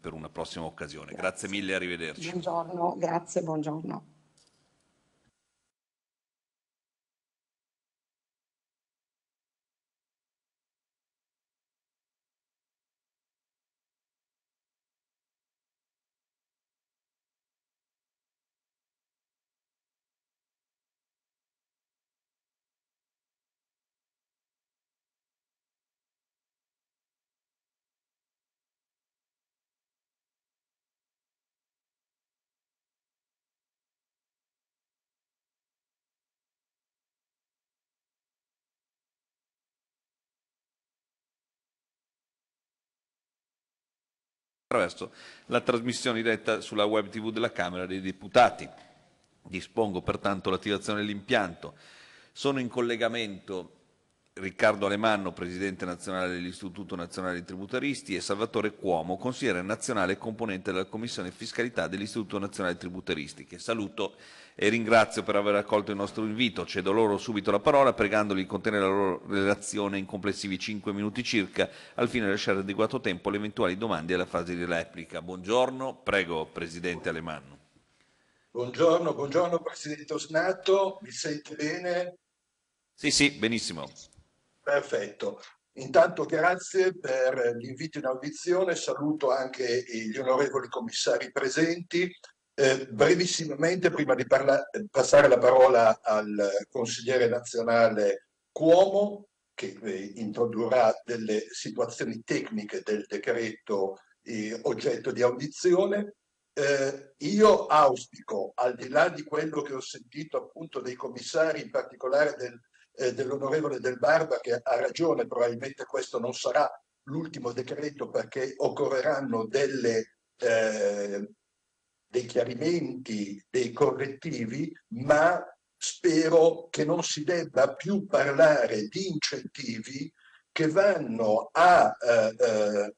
per una prossima occasione. Grazie. grazie mille, arrivederci. Buongiorno, grazie, buongiorno. Attraverso la trasmissione diretta sulla web tv della Camera dei Deputati. Dispongo pertanto l'attivazione dell'impianto. Sono in collegamento Riccardo Alemanno, Presidente nazionale dell'Istituto Nazionale dei Tributaristi, e Salvatore Cuomo, consigliere nazionale e componente della Commissione Fiscalità dell'Istituto Nazionale dei Tributaristi, che saluto e ringrazio per aver accolto il nostro invito. Cedo loro subito la parola pregandoli di contenere la loro relazione in complessivi 5 minuti circa al fine di lasciare adeguato tempo alle eventuali domande e alla fase di replica. Buongiorno, prego Presidente Alemanno. Buongiorno, buongiorno Presidente Osnato, mi sente bene? Sì, sì, benissimo. Perfetto. Intanto grazie per l'invito in audizione, saluto anche gli onorevoli commissari presenti. Eh, brevissimamente, prima di passare la parola al consigliere nazionale Cuomo, che eh, introdurrà delle situazioni tecniche del decreto eh, oggetto di audizione, eh, io auspico, al di là di quello che ho sentito appunto dei commissari, in particolare del eh, dell'onorevole Del Barba che ha ragione, probabilmente questo non sarà l'ultimo decreto perché occorreranno delle, eh, dei chiarimenti, dei correttivi, ma spero che non si debba più parlare di incentivi che vanno a eh, eh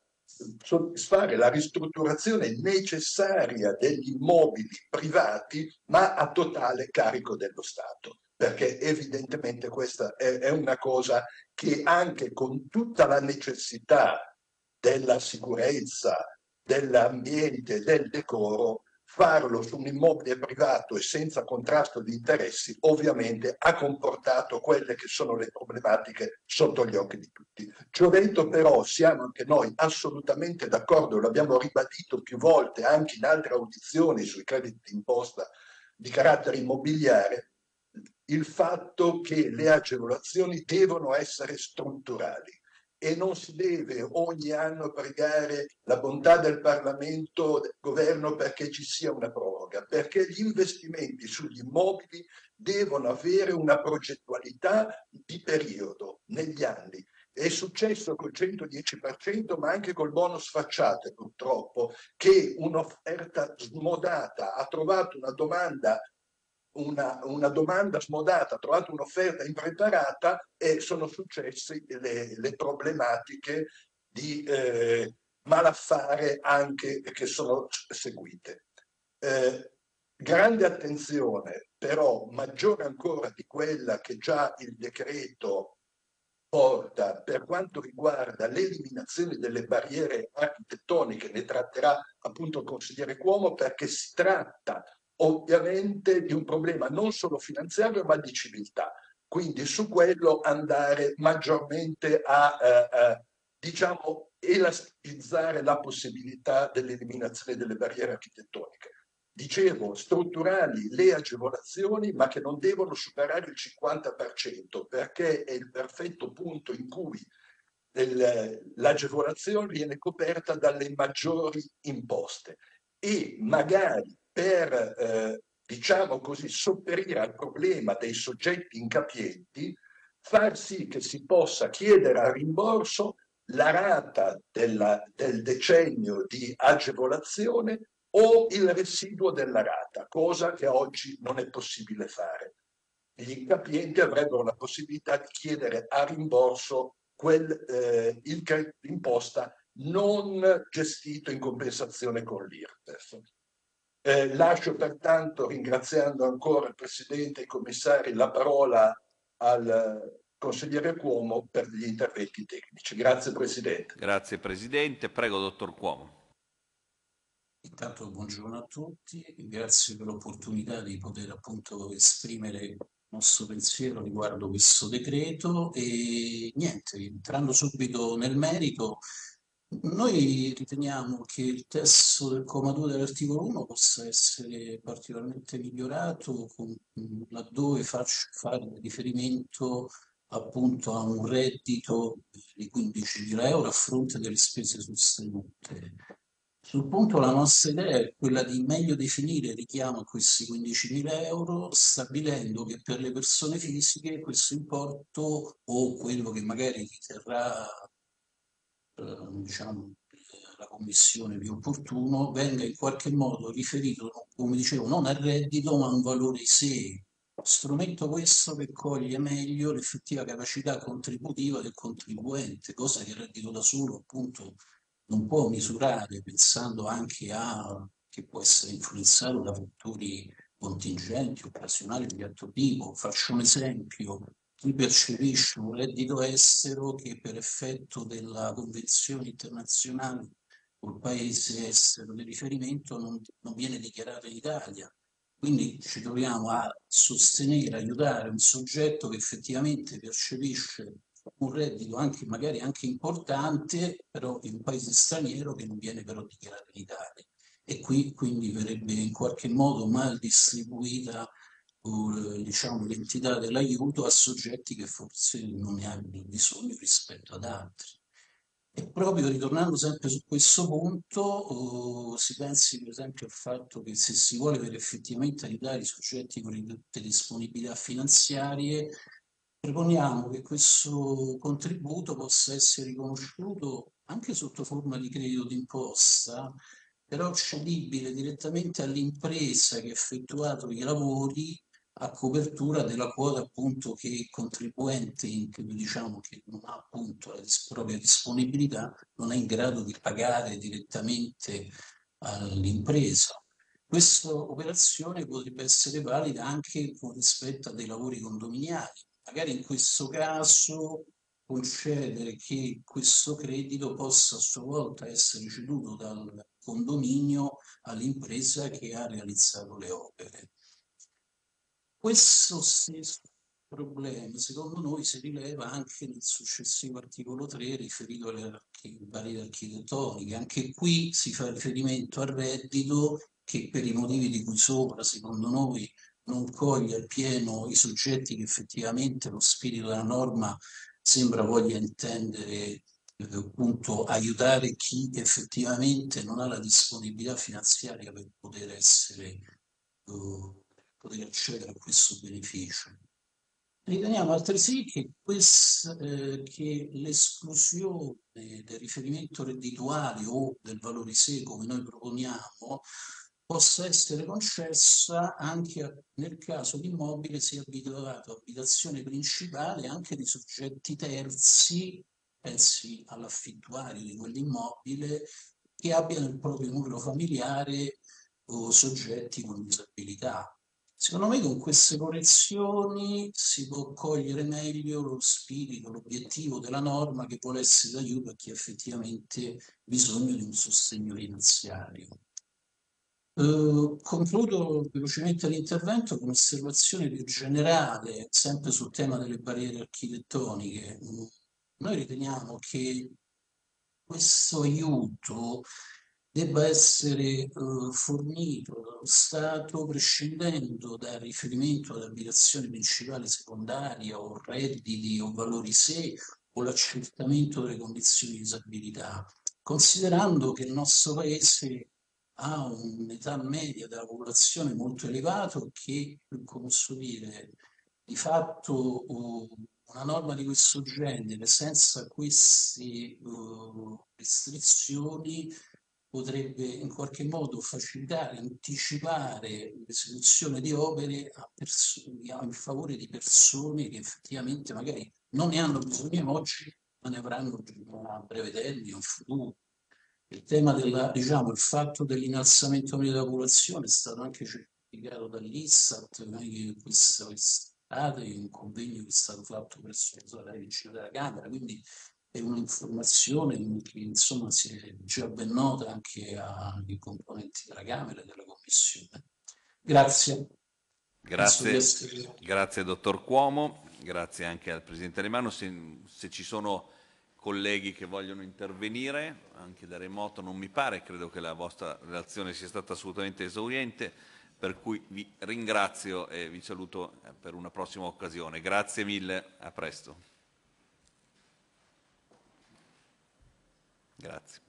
soddisfare la ristrutturazione necessaria degli immobili privati, ma a totale carico dello Stato, perché evidentemente questa è, è una cosa che anche con tutta la necessità della sicurezza, dell'ambiente, del decoro, farlo su un immobile privato e senza contrasto di interessi ovviamente ha comportato quelle che sono le problematiche sotto gli occhi di tutti. Ciò detto però siamo anche noi assolutamente d'accordo, l'abbiamo ribadito più volte anche in altre audizioni sui crediti d'imposta di carattere immobiliare, il fatto che le agevolazioni devono essere strutturali e non si deve ogni anno pregare la bontà del Parlamento, del governo perché ci sia una proroga, perché gli investimenti sugli immobili devono avere una progettualità di periodo negli anni. È successo col 110%, ma anche col bonus facciate, purtroppo, che un'offerta smodata ha trovato una domanda una, una, domanda smodata, trovato un'offerta impreparata e sono successe le, le problematiche di eh, malaffare anche che sono seguite. Eh, grande attenzione, però maggiore ancora di quella che già il decreto porta per quanto riguarda l'eliminazione delle barriere architettoniche, ne tratterà appunto il consigliere Cuomo perché si tratta ovviamente di un problema non solo finanziario ma di civiltà. Quindi su quello andare maggiormente a, eh, eh, diciamo, elastizzare la possibilità dell'eliminazione delle barriere architettoniche. Dicevo, strutturali le agevolazioni, ma che non devono superare il 50%, perché è il perfetto punto in cui l'agevolazione viene coperta dalle maggiori imposte e magari per, eh, diciamo così, sopperire al problema dei soggetti incapienti, far sì che si possa chiedere a rimborso la rata della, del decennio di agevolazione o il residuo della rata, cosa che oggi non è possibile fare. Gli incapienti avrebbero la possibilità di chiedere a rimborso quel, eh, il credito d'imposta non gestito in compensazione con l'IRPEF. Eh, lascio pertanto, ringraziando ancora il Presidente e i commissari, la parola al consigliere Cuomo per gli interventi tecnici. Grazie Presidente. Grazie Presidente. Prego, dottor Cuomo. Intanto buongiorno a tutti, grazie per l'opportunità di poter appunto esprimere il nostro pensiero riguardo questo decreto e niente, entrando subito nel merito, noi riteniamo che il testo del comma 2 dell'articolo 1 possa essere particolarmente migliorato con, laddove faccio fare riferimento appunto a un reddito di 15.000 euro a fronte delle spese sostenute. Sul punto la nostra idea è quella di meglio definire il richiamo a questi 15.000 euro, stabilendo che per le persone fisiche questo importo o quello che magari riterrà eh, diciamo, la commissione più opportuno, venga in qualche modo riferito, come dicevo, non al reddito ma a un valore sé. Strumento questo che coglie meglio l'effettiva capacità contributiva del contribuente, cosa che il reddito da solo appunto non può misurare, pensando anche a che può essere influenzato da fattori contingenti, occasionali di altro tipo. Faccio un esempio, chi percepisce un reddito estero che per effetto della convenzione internazionale col paese estero di riferimento non, non viene dichiarato in Italia. Quindi ci troviamo a sostenere, aiutare un soggetto che effettivamente percepisce un reddito anche, magari anche importante, però in un paese straniero che non viene però dichiarato in Italia. E qui quindi verrebbe in qualche modo mal distribuita diciamo, l'entità dell'aiuto a soggetti che forse non ne hanno bisogno rispetto ad altri. E proprio ritornando sempre su questo punto, oh, si pensi per esempio al fatto che se si vuole per effettivamente aiutare i soggetti con ridotte disponibilità finanziarie, proponiamo che questo contributo possa essere riconosciuto anche sotto forma di credito d'imposta, però cedibile direttamente all'impresa che ha effettuato i lavori a copertura della quota appunto che il contribuente, diciamo che non ha appunto la propria disponibilità, non è in grado di pagare direttamente all'impresa. Questa operazione potrebbe essere valida anche con rispetto a dei lavori condominiali. Magari in questo caso concedere che questo credito possa a sua volta essere ceduto dal condominio all'impresa che ha realizzato le opere. Questo stesso problema, secondo noi, si rileva anche nel successivo articolo 3 riferito alle barriere architettoniche. Anche qui si fa riferimento al reddito che per i motivi di cui sopra, secondo noi, non coglie appieno i soggetti che effettivamente lo spirito della norma sembra voglia intendere appunto aiutare chi effettivamente non ha la disponibilità finanziaria per poter essere uh, poter accedere a questo beneficio. Riteniamo altresì che, eh, che l'esclusione del riferimento reddituale o del valore sé, come noi proponiamo, possa essere concessa anche nel caso l'immobile sia abitato abitazione principale anche di soggetti terzi, pensi all'affittuario di quell'immobile, che abbiano il proprio numero familiare o soggetti con disabilità. Secondo me con queste correzioni si può cogliere meglio lo spirito, l'obiettivo della norma che vuole essere d'aiuto a chi effettivamente ha bisogno di un sostegno finanziario. Uh, concludo velocemente l'intervento con un'osservazione più generale, sempre sul tema delle barriere architettoniche. Noi riteniamo che questo aiuto debba essere uh, fornito dallo Stato prescindendo dal riferimento ad abitazione principale secondaria o redditi o valori sé o l'accertamento delle condizioni di disabilità, considerando che il nostro Paese ha un'età media della popolazione molto elevata che, come posso dire, di fatto uh, una norma di questo genere senza queste uh, restrizioni potrebbe in qualche modo facilitare, anticipare l'esecuzione di opere in favore di persone che effettivamente magari non ne hanno bisogno oggi, ma ne avranno a breve termine, in futuro. Il tema del diciamo, fatto dell'innalzamento della popolazione è stato anche certificato dall'Istat, questa estate, in un convegno che è stato fatto presso la regina della Camera, quindi è un'informazione che insomma si è già ben nota anche ai componenti della Camera e della Commissione. Grazie. Grazie, grazie dottor Cuomo, grazie anche al Presidente Alemano. Se, se ci sono colleghi che vogliono intervenire, anche da remoto non mi pare, credo che la vostra relazione sia stata assolutamente esauriente, per cui vi ringrazio e vi saluto per una prossima occasione. Grazie mille, a presto. Grazie.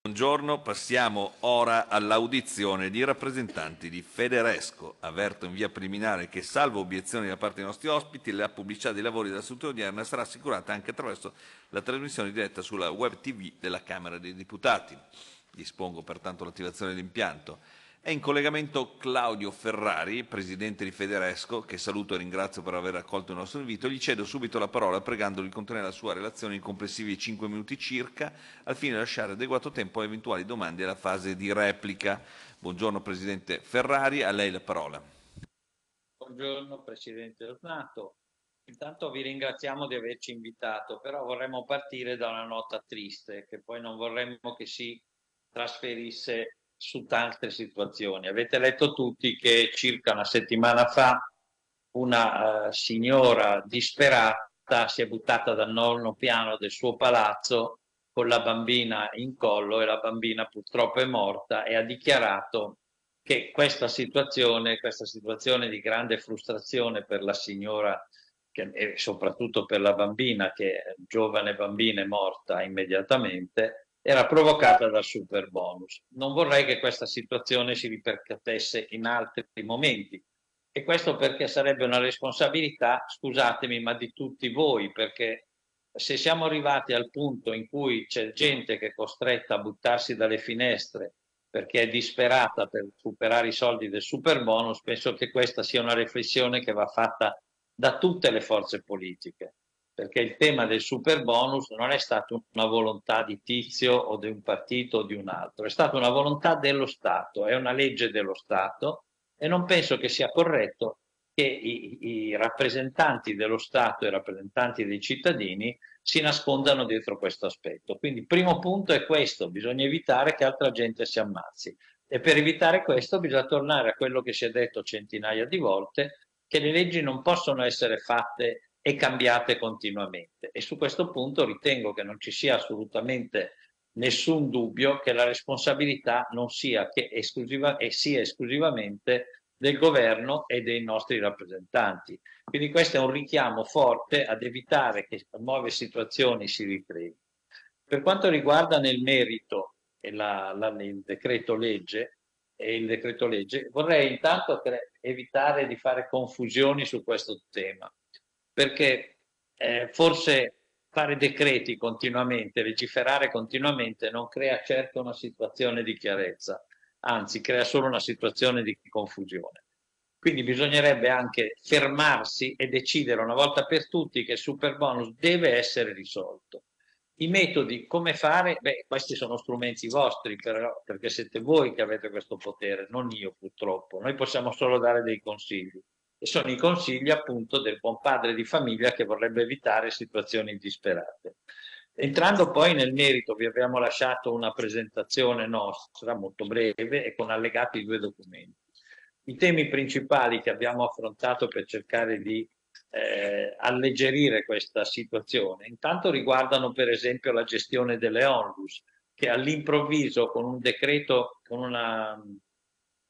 Buongiorno, passiamo ora all'audizione di rappresentanti di Federesco. Avverto in via preliminare che, salvo obiezioni da parte dei nostri ospiti, la pubblicità dei lavori della seduta odierna sarà assicurata anche attraverso la trasmissione diretta sulla web TV della Camera dei Deputati. Dispongo pertanto l'attivazione dell'impianto. È in collegamento Claudio Ferrari, presidente di Federesco, che saluto e ringrazio per aver accolto il nostro invito. Gli cedo subito la parola pregandolo di contenere la sua relazione in complessivi 5 minuti circa, al fine di lasciare adeguato tempo a eventuali domande alla fase di replica. Buongiorno Presidente Ferrari, a lei la parola. Buongiorno Presidente Ornato. Intanto vi ringraziamo di averci invitato, però vorremmo partire da una nota triste, che poi non vorremmo che si trasferisse su tante situazioni. Avete letto tutti che circa una settimana fa una uh, signora disperata si è buttata dal nono piano del suo palazzo con la bambina in collo e la bambina purtroppo è morta e ha dichiarato che questa situazione, questa situazione di grande frustrazione per la signora che, e soprattutto per la bambina, che giovane bambina è morta immediatamente, era provocata dal super bonus. Non vorrei che questa situazione si ripercuotesse in altri momenti e questo perché sarebbe una responsabilità, scusatemi, ma di tutti voi, perché se siamo arrivati al punto in cui c'è gente che è costretta a buttarsi dalle finestre perché è disperata per recuperare i soldi del super bonus, penso che questa sia una riflessione che va fatta da tutte le forze politiche perché il tema del super bonus non è stata una volontà di Tizio o di un partito o di un altro, è stata una volontà dello Stato, è una legge dello Stato e non penso che sia corretto che i, i rappresentanti dello Stato e i rappresentanti dei cittadini si nascondano dietro questo aspetto. Quindi il primo punto è questo, bisogna evitare che altra gente si ammazzi e per evitare questo bisogna tornare a quello che si è detto centinaia di volte, che le leggi non possono essere fatte e cambiate continuamente. E su questo punto ritengo che non ci sia assolutamente nessun dubbio che la responsabilità non sia che esclusiva, e sia esclusivamente del governo e dei nostri rappresentanti. Quindi questo è un richiamo forte ad evitare che nuove situazioni si ricreino. Per quanto riguarda nel merito la, la, il decreto legge, il decreto legge, vorrei intanto evitare di fare confusioni su questo tema perché eh, forse fare decreti continuamente, legiferare continuamente non crea certo una situazione di chiarezza, anzi crea solo una situazione di confusione. Quindi bisognerebbe anche fermarsi e decidere una volta per tutti che il super bonus deve essere risolto. I metodi, come fare? Beh, questi sono strumenti vostri, però, perché siete voi che avete questo potere, non io purtroppo. Noi possiamo solo dare dei consigli e sono i consigli appunto del buon padre di famiglia che vorrebbe evitare situazioni disperate. Entrando poi nel merito, vi abbiamo lasciato una presentazione nostra molto breve e con allegati due documenti. I temi principali che abbiamo affrontato per cercare di eh, alleggerire questa situazione, intanto riguardano per esempio la gestione delle onlus, che all'improvviso con un decreto, con una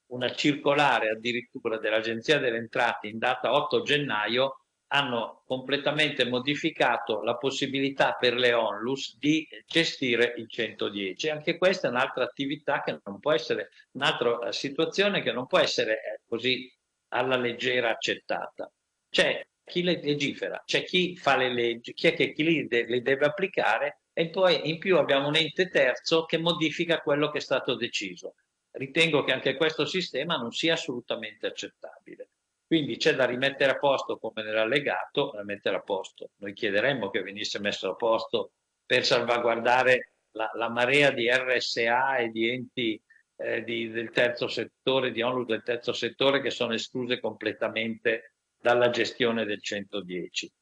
una circolare addirittura dell'Agenzia delle Entrate in data 8 gennaio hanno completamente modificato la possibilità per le onlus di gestire il 110. Anche questa è un'altra attività che non può essere, un'altra situazione che non può essere eh, così alla leggera accettata. C'è chi le legifera, c'è chi fa le leggi, chi è che chi le deve applicare e poi in più abbiamo un ente terzo che modifica quello che è stato deciso ritengo che anche questo sistema non sia assolutamente accettabile. Quindi c'è da rimettere a posto, come nell'allegato, da mettere a posto. Noi chiederemmo che venisse messo a posto per salvaguardare la, la marea di RSA e di enti eh, di, del terzo settore, di ONU del terzo settore che sono escluse completamente dalla gestione del 110.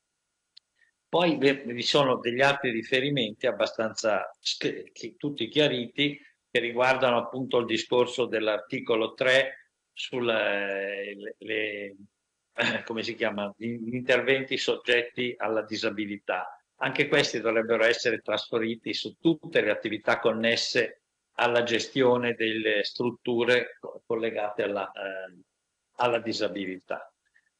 Poi vi sono degli altri riferimenti abbastanza tutti chiariti che riguardano appunto il discorso dell'articolo 3 sulle le, come si chiama, gli interventi soggetti alla disabilità. Anche questi dovrebbero essere trasferiti su tutte le attività connesse alla gestione delle strutture collegate alla, eh, alla disabilità.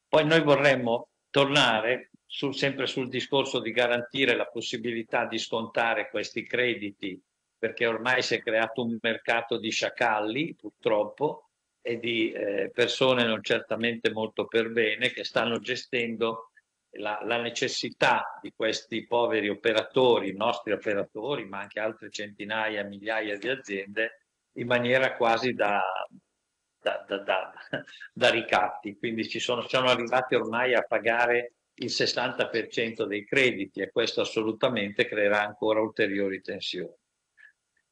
Poi noi vorremmo tornare sul, sempre sul discorso di garantire la possibilità di scontare questi crediti perché ormai si è creato un mercato di sciacalli, purtroppo, e di eh, persone non certamente molto per bene che stanno gestendo la, la, necessità di questi poveri operatori, nostri operatori, ma anche altre centinaia, migliaia di aziende, in maniera quasi da, da, da, da, ricatti, quindi ci sono, sono arrivati ormai a pagare il 60% dei crediti e questo assolutamente creerà ancora ulteriori tensioni.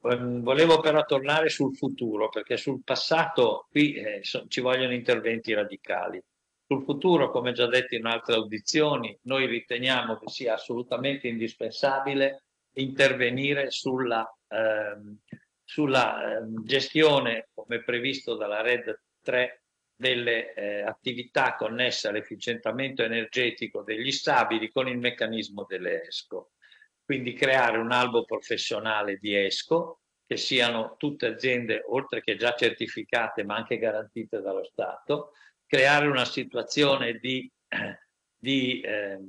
Ehm, volevo però tornare sul futuro, perché sul passato qui eh, so, ci vogliono interventi radicali. Sul futuro, come già detto in altre audizioni, noi riteniamo che sia assolutamente indispensabile intervenire sulla, ehm, sulla ehm, gestione, come previsto dalla RED 3, delle eh, attività connesse all'efficientamento energetico degli stabili con il meccanismo delle ESCO. Quindi creare un albo professionale di ESCO che siano tutte aziende oltre che già certificate ma anche garantite dallo Stato, creare una situazione di, di, eh,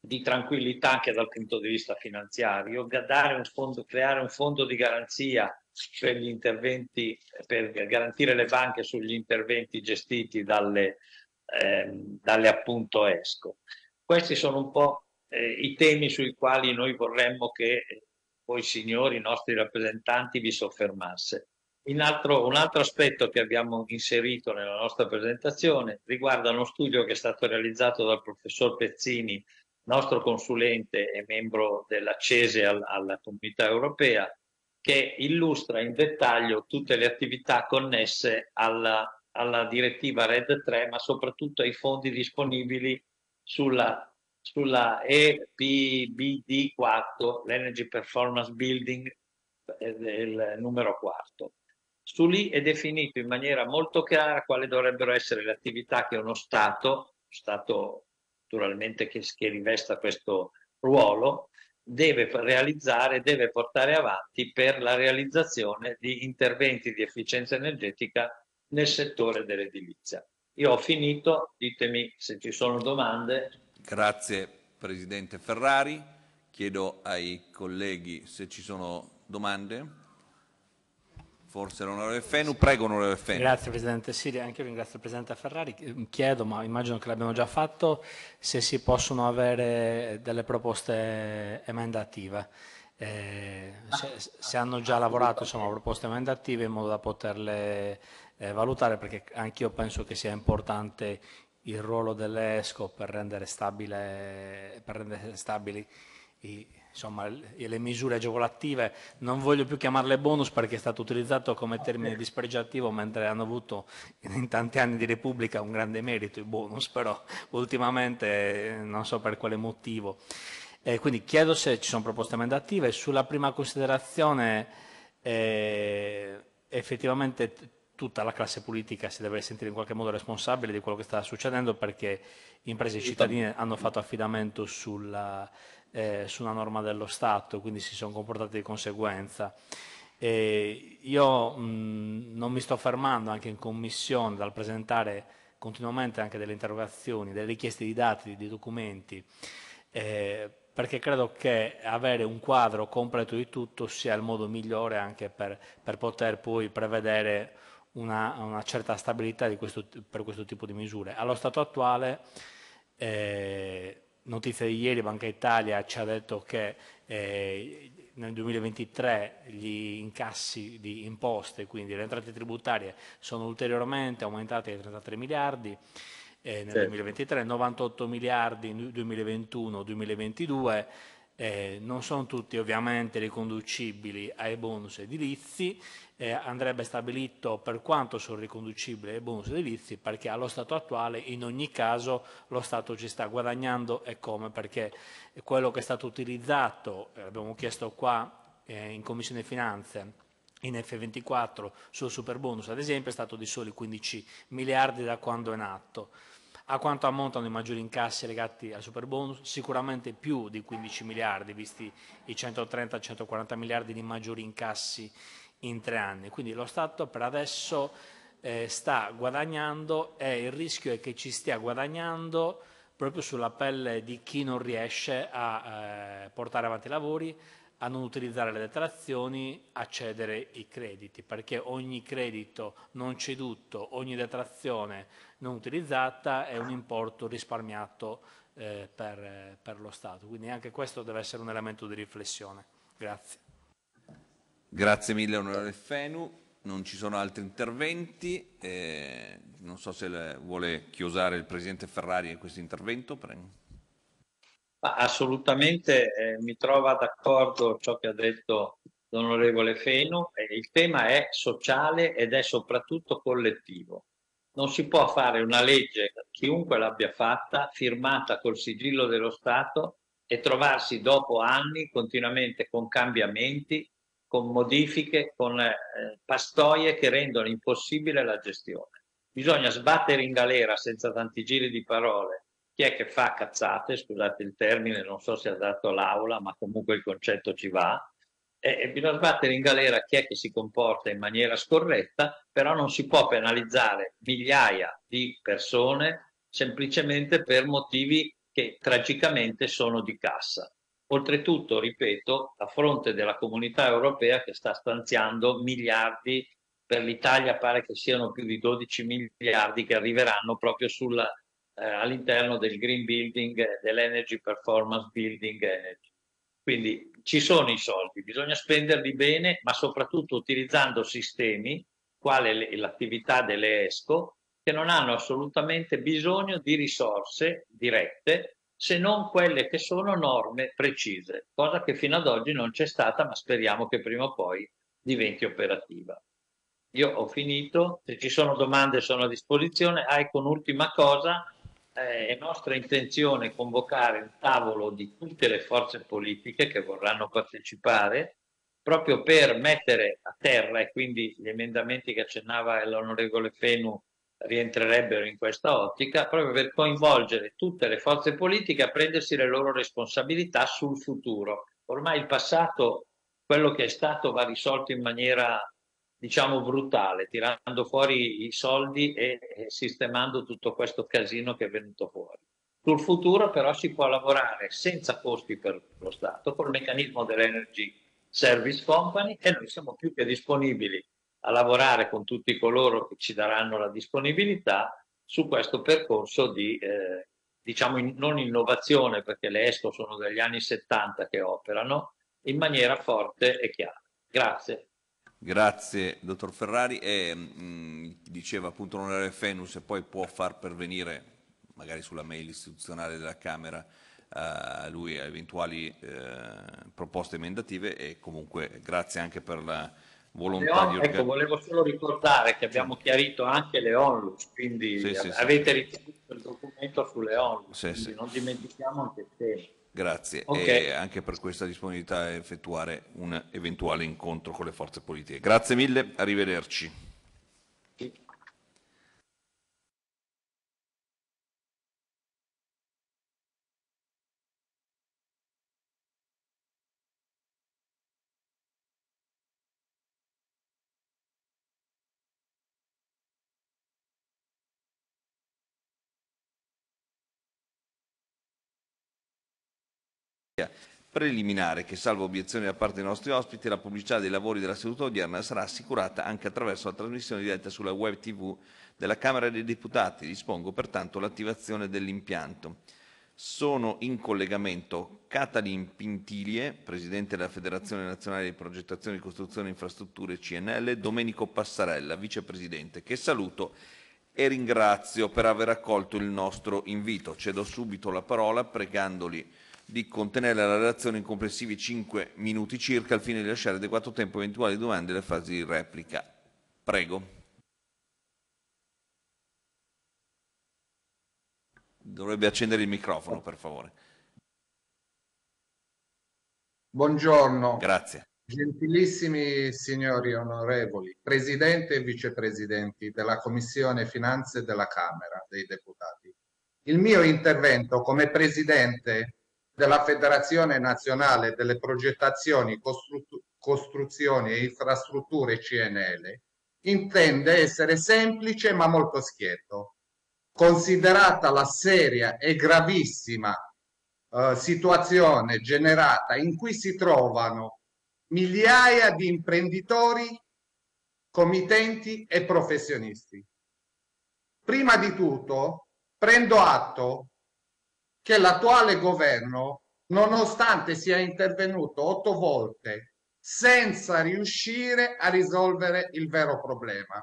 di tranquillità anche dal punto di vista finanziario, un fondo, creare un fondo di garanzia per gli interventi, per garantire le banche sugli interventi gestiti dalle, eh, dalle appunto ESCO. Questi sono un po' eh, i temi sui quali noi vorremmo che voi signori, i nostri rappresentanti, vi soffermasse. Altro, un altro aspetto che abbiamo inserito nella nostra presentazione riguarda uno studio che è stato realizzato dal professor Pezzini, nostro consulente e membro della CESE alla comunità europea, che illustra in dettaglio tutte le attività connesse alla, alla direttiva RED 3, ma soprattutto ai fondi disponibili sulla, sulla EPBD4, l'Energy Performance Building, il numero quarto. Su lì è definito in maniera molto chiara quali dovrebbero essere le attività che uno Stato, Stato naturalmente che, che rivesta questo ruolo, deve realizzare, deve portare avanti per la realizzazione di interventi di efficienza energetica nel settore dell'edilizia. Io ho finito, ditemi se ci sono domande. Grazie Presidente Ferrari, chiedo ai colleghi se ci sono domande. Forse l'onorevole Fenu, prego onorevole Fenu. Grazie Presidente Siri, anche io ringrazio il Presidente Ferrari, chiedo, ma immagino che l'abbiamo già fatto, se si possono avere delle proposte emendative. Eh, se, se, hanno già lavorato insomma, proposte emendative in modo da poterle eh, valutare perché anch'io penso che sia importante il ruolo dell'ESCO per rendere, stabile, per rendere stabili i, insomma, le misure agevolative, non voglio più chiamarle bonus perché è stato utilizzato come termine dispregiativo mentre hanno avuto in tanti anni di Repubblica un grande merito i bonus, però ultimamente non so per quale motivo. Eh, quindi chiedo se ci sono proposte emendative. Sulla prima considerazione, eh, effettivamente tutta la classe politica si deve sentire in qualche modo responsabile di quello che sta succedendo perché imprese e cittadini hanno fatto affidamento sulla, eh, su una norma dello Stato, quindi si sono comportati di conseguenza. E io mh, non mi sto fermando anche in commissione dal presentare continuamente anche delle interrogazioni, delle richieste di dati, di documenti, eh, perché credo che avere un quadro completo di tutto sia il modo migliore anche per, per poter poi prevedere una, una certa stabilità questo, per questo tipo di misure. Allo stato attuale eh, notizia di ieri Banca Italia ci ha detto che eh, nel 2023 gli incassi di imposte, quindi le entrate tributarie, sono ulteriormente aumentate di 33 miliardi eh, nel 2023, 98 miliardi nel 2021-2022, eh, non sono tutti ovviamente riconducibili ai bonus edilizi, eh, andrebbe stabilito per quanto sono riconducibili ai bonus edilizi perché allo stato attuale in ogni caso lo Stato ci sta guadagnando e come perché quello che è stato utilizzato, eh, abbiamo chiesto qua eh, in Commissione Finanze, in F24 sul super bonus ad esempio è stato di soli 15 miliardi da quando è nato. A quanto ammontano i maggiori incassi legati al super bonus? Sicuramente più di 15 miliardi, visti i 130-140 miliardi di maggiori incassi in tre anni. Quindi lo Stato per adesso eh, sta guadagnando e il rischio è che ci stia guadagnando proprio sulla pelle di chi non riesce a eh, portare avanti i lavori, a non utilizzare le detrazioni, a cedere i crediti, perché ogni credito non ceduto, ogni detrazione non utilizzata è un importo risparmiato eh, per, per lo Stato. Quindi anche questo deve essere un elemento di riflessione. Grazie. Grazie mille onorevole Fenu. non ci sono altri interventi. Eh, non so se vuole chiosare il Presidente Ferrari in questo intervento. Prego. Assolutamente eh, mi trova d'accordo ciò che ha detto l'onorevole Feno. Eh, il tema è sociale ed è soprattutto collettivo. Non si può fare una legge, chiunque l'abbia fatta, firmata col sigillo dello Stato e trovarsi dopo anni continuamente con cambiamenti, con modifiche, con eh, pastoie che rendono impossibile la gestione. Bisogna sbattere in galera senza tanti giri di parole chi è che fa cazzate, scusate il termine, non so se ha dato l'aula, ma comunque il concetto ci va, e, e bisogna sbattere in galera chi è che si comporta in maniera scorretta, però non si può penalizzare migliaia di persone semplicemente per motivi che tragicamente sono di cassa. Oltretutto, ripeto, a fronte della comunità europea che sta stanziando miliardi, per l'Italia pare che siano più di 12 miliardi che arriveranno proprio sulla, eh, all'interno del Green Building, dell'Energy Performance Building Energy. Quindi ci sono i soldi, bisogna spenderli bene, ma soprattutto utilizzando sistemi, quale l'attività delle ESCO, che non hanno assolutamente bisogno di risorse dirette se non quelle che sono norme precise, cosa che fino ad oggi non c'è stata, ma speriamo che prima o poi diventi operativa. Io ho finito, se ci sono domande sono a disposizione. Ah, ecco un'ultima cosa, eh, è nostra intenzione convocare un tavolo di tutte le forze politiche che vorranno partecipare proprio per mettere a terra e quindi gli emendamenti che accennava l'onorevole Fenu rientrerebbero in questa ottica, proprio per coinvolgere tutte le forze politiche a prendersi le loro responsabilità sul futuro. Ormai il passato, quello che è stato, va risolto in maniera diciamo brutale, tirando fuori i soldi e, sistemando tutto questo casino che è venuto fuori. Sul futuro però si può lavorare senza costi per lo Stato col meccanismo dell'Energy Service Company e noi siamo più che disponibili a lavorare con tutti coloro che ci daranno la disponibilità su questo percorso di, eh, diciamo, in, non innovazione, perché le ESCO sono degli anni 70 che operano, in maniera forte e chiara. Grazie. Grazie, dottor Ferrari. E, mh, mm, diceva appunto l'onorevole Fenus e poi può far pervenire, magari sulla mail istituzionale della Camera, a lui eventuali eh, proposte emendative e comunque grazie anche per la volontà Leon, di Ecco, volevo solo ricordare che abbiamo chiarito anche le onlus, quindi sì, sì, avete sì. ricevuto il documento sulle onlus, non dimentichiamo anche il tema. Grazie okay. e anche per questa disponibilità a effettuare un eventuale incontro con le forze politiche. Grazie mille, arrivederci. Preliminare che, salvo obiezioni da parte dei nostri ospiti, la pubblicità dei lavori della seduta odierna sarà assicurata anche attraverso la trasmissione diretta sulla web TV della Camera dei Deputati. Dispongo pertanto l'attivazione dell'impianto. Sono in collegamento Catalin Pintilie, Presidente della Federazione Nazionale di Progettazione, Costruzione e Infrastrutture CNL, Domenico Passarella, Vicepresidente, che saluto e ringrazio per aver accolto il nostro invito. Cedo subito la parola pregandoli di contenere la relazione in complessivi 5 minuti circa al fine di lasciare adeguato tempo a eventuali domande nelle fasi di replica. Prego. Dovrebbe accendere il microfono, per favore. Buongiorno. Grazie. Gentilissimi signori onorevoli, Presidente e Vicepresidenti della Commissione Finanze della Camera dei Deputati. Il mio intervento come Presidente della Federazione Nazionale delle Progettazioni, Costru Costruzioni e Infrastrutture CNL intende essere semplice ma molto schietto. Considerata la seria e gravissima eh, situazione generata in cui si trovano migliaia di imprenditori, committenti e professionisti. Prima di tutto prendo atto che l'attuale governo, nonostante sia intervenuto otto volte senza riuscire a risolvere il vero problema.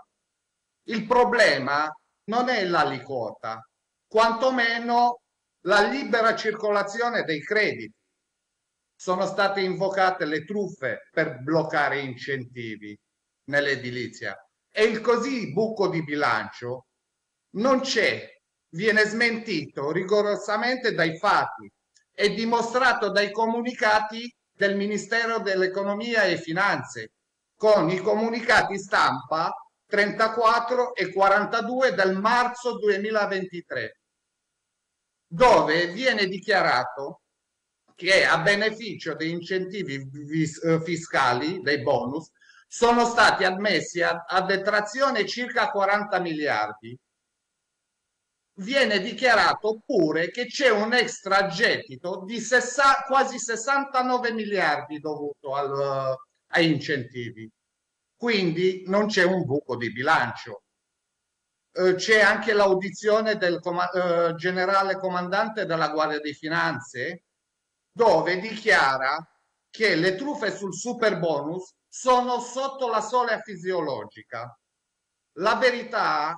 Il problema non è l'aliquota, quantomeno la libera circolazione dei crediti. Sono state invocate le truffe per bloccare incentivi nell'edilizia e il così buco di bilancio non c'è, viene smentito rigorosamente dai fatti e dimostrato dai comunicati del Ministero dell'Economia e Finanze con i comunicati stampa 34 e 42 del marzo 2023 dove viene dichiarato che a beneficio dei incentivi eh, fiscali, dei bonus, sono stati ammessi a, a detrazione circa 40 miliardi. Viene dichiarato pure che c'è un extragettito di sessa, quasi 69 miliardi dovuto al, ai incentivi. Quindi non c'è un buco di bilancio. Eh, c'è anche l'audizione del com eh, generale comandante della Guardia di Finanze dove dichiara che le truffe sul super bonus sono sotto la soglia fisiologica. La verità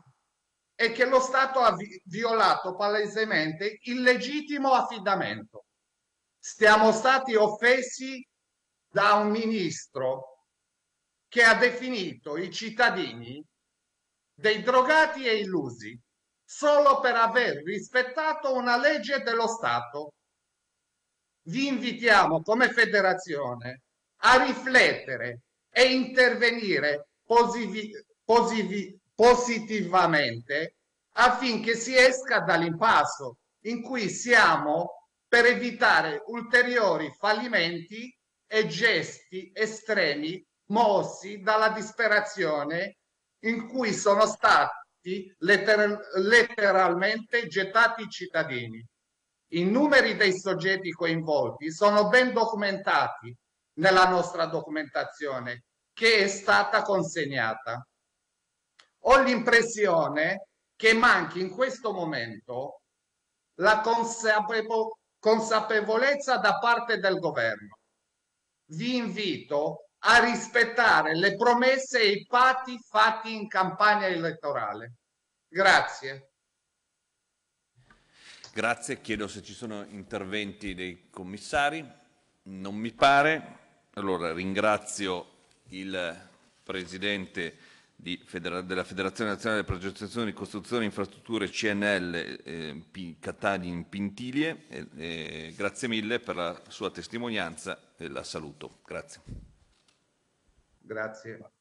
è che lo Stato ha vi violato palesemente il legittimo affidamento. Stiamo stati offesi da un ministro che ha definito i cittadini dei drogati e illusi solo per aver rispettato una legge dello Stato. Vi invitiamo come federazione a riflettere e intervenire positivamente affinché si esca dall'impasso in cui siamo per evitare ulteriori fallimenti e gesti estremi mossi dalla disperazione in cui sono stati letter letteralmente gettati i cittadini. I numeri dei soggetti coinvolti sono ben documentati nella nostra documentazione che è stata consegnata. Ho l'impressione che manchi in questo momento la consapevo consapevolezza da parte del governo. Vi invito a rispettare le promesse e i patti fatti in campagna elettorale. Grazie. Grazie, chiedo se ci sono interventi dei commissari. Non mi pare. Allora ringrazio il Presidente Federa della Federazione Nazionale delle Progettazioni, Ricostruzione e Infrastrutture CNL eh, Catania in Pintilie. Eh, eh, grazie mille per la sua testimonianza e la saluto. Grazie. Grazie.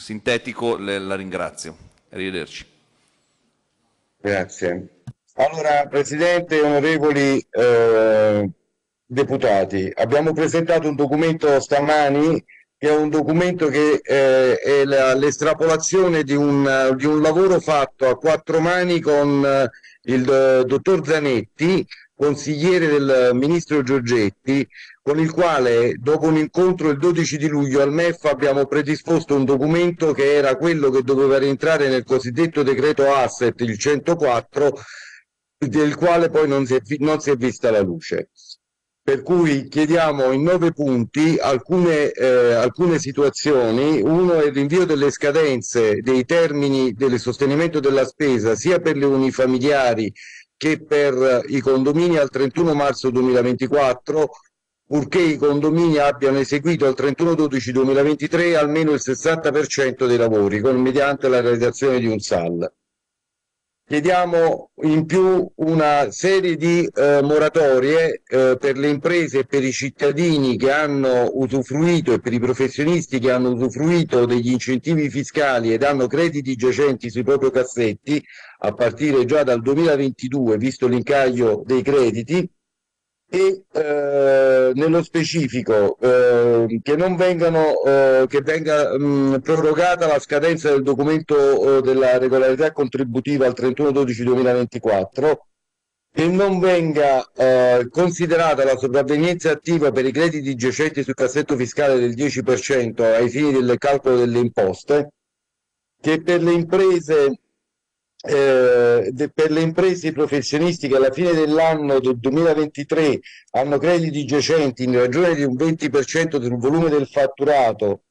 Sintetico le, la ringrazio. Arrivederci. Grazie. Allora, Presidente, onorevoli eh, deputati, abbiamo presentato un documento stamani che è un documento che eh, è l'estrapolazione di di un lavoro fatto a quattro mani con eh, il dottor Zanetti, consigliere del ministro Giorgetti, con il quale dopo un incontro il 12 di luglio al MEF abbiamo predisposto un documento che era quello che doveva rientrare nel cosiddetto decreto asset, il 104, del quale poi non si è, non si è vista la luce. Per cui chiediamo in nove punti alcune, eh, alcune situazioni. Uno è il rinvio delle scadenze dei termini del sostenimento della spesa sia per le unifamiliari che per i condomini al 31 marzo 2024, purché i condomini abbiano eseguito al 31-12-2023 almeno il 60% dei lavori, con, mediante la realizzazione di un SAL. Chiediamo in più una serie di eh, moratorie eh, per le imprese e per i cittadini che hanno usufruito e per i professionisti che hanno usufruito degli incentivi fiscali ed hanno crediti giacenti sui propri cassetti a partire già dal 2022, visto l'incaglio dei crediti, e eh, nello specifico eh, che non vengano eh, che venga mh, prorogata la scadenza del documento eh, della regolarità contributiva al 31-12-2024 che non venga eh, considerata la sopravvenienza attiva per i crediti giacenti sul cassetto fiscale del 10% ai fini del calcolo delle imposte che per le imprese eh, per le imprese professionisti che alla fine dell'anno del 2023 hanno crediti giacenti in ragione di un 20% del volume del fatturato.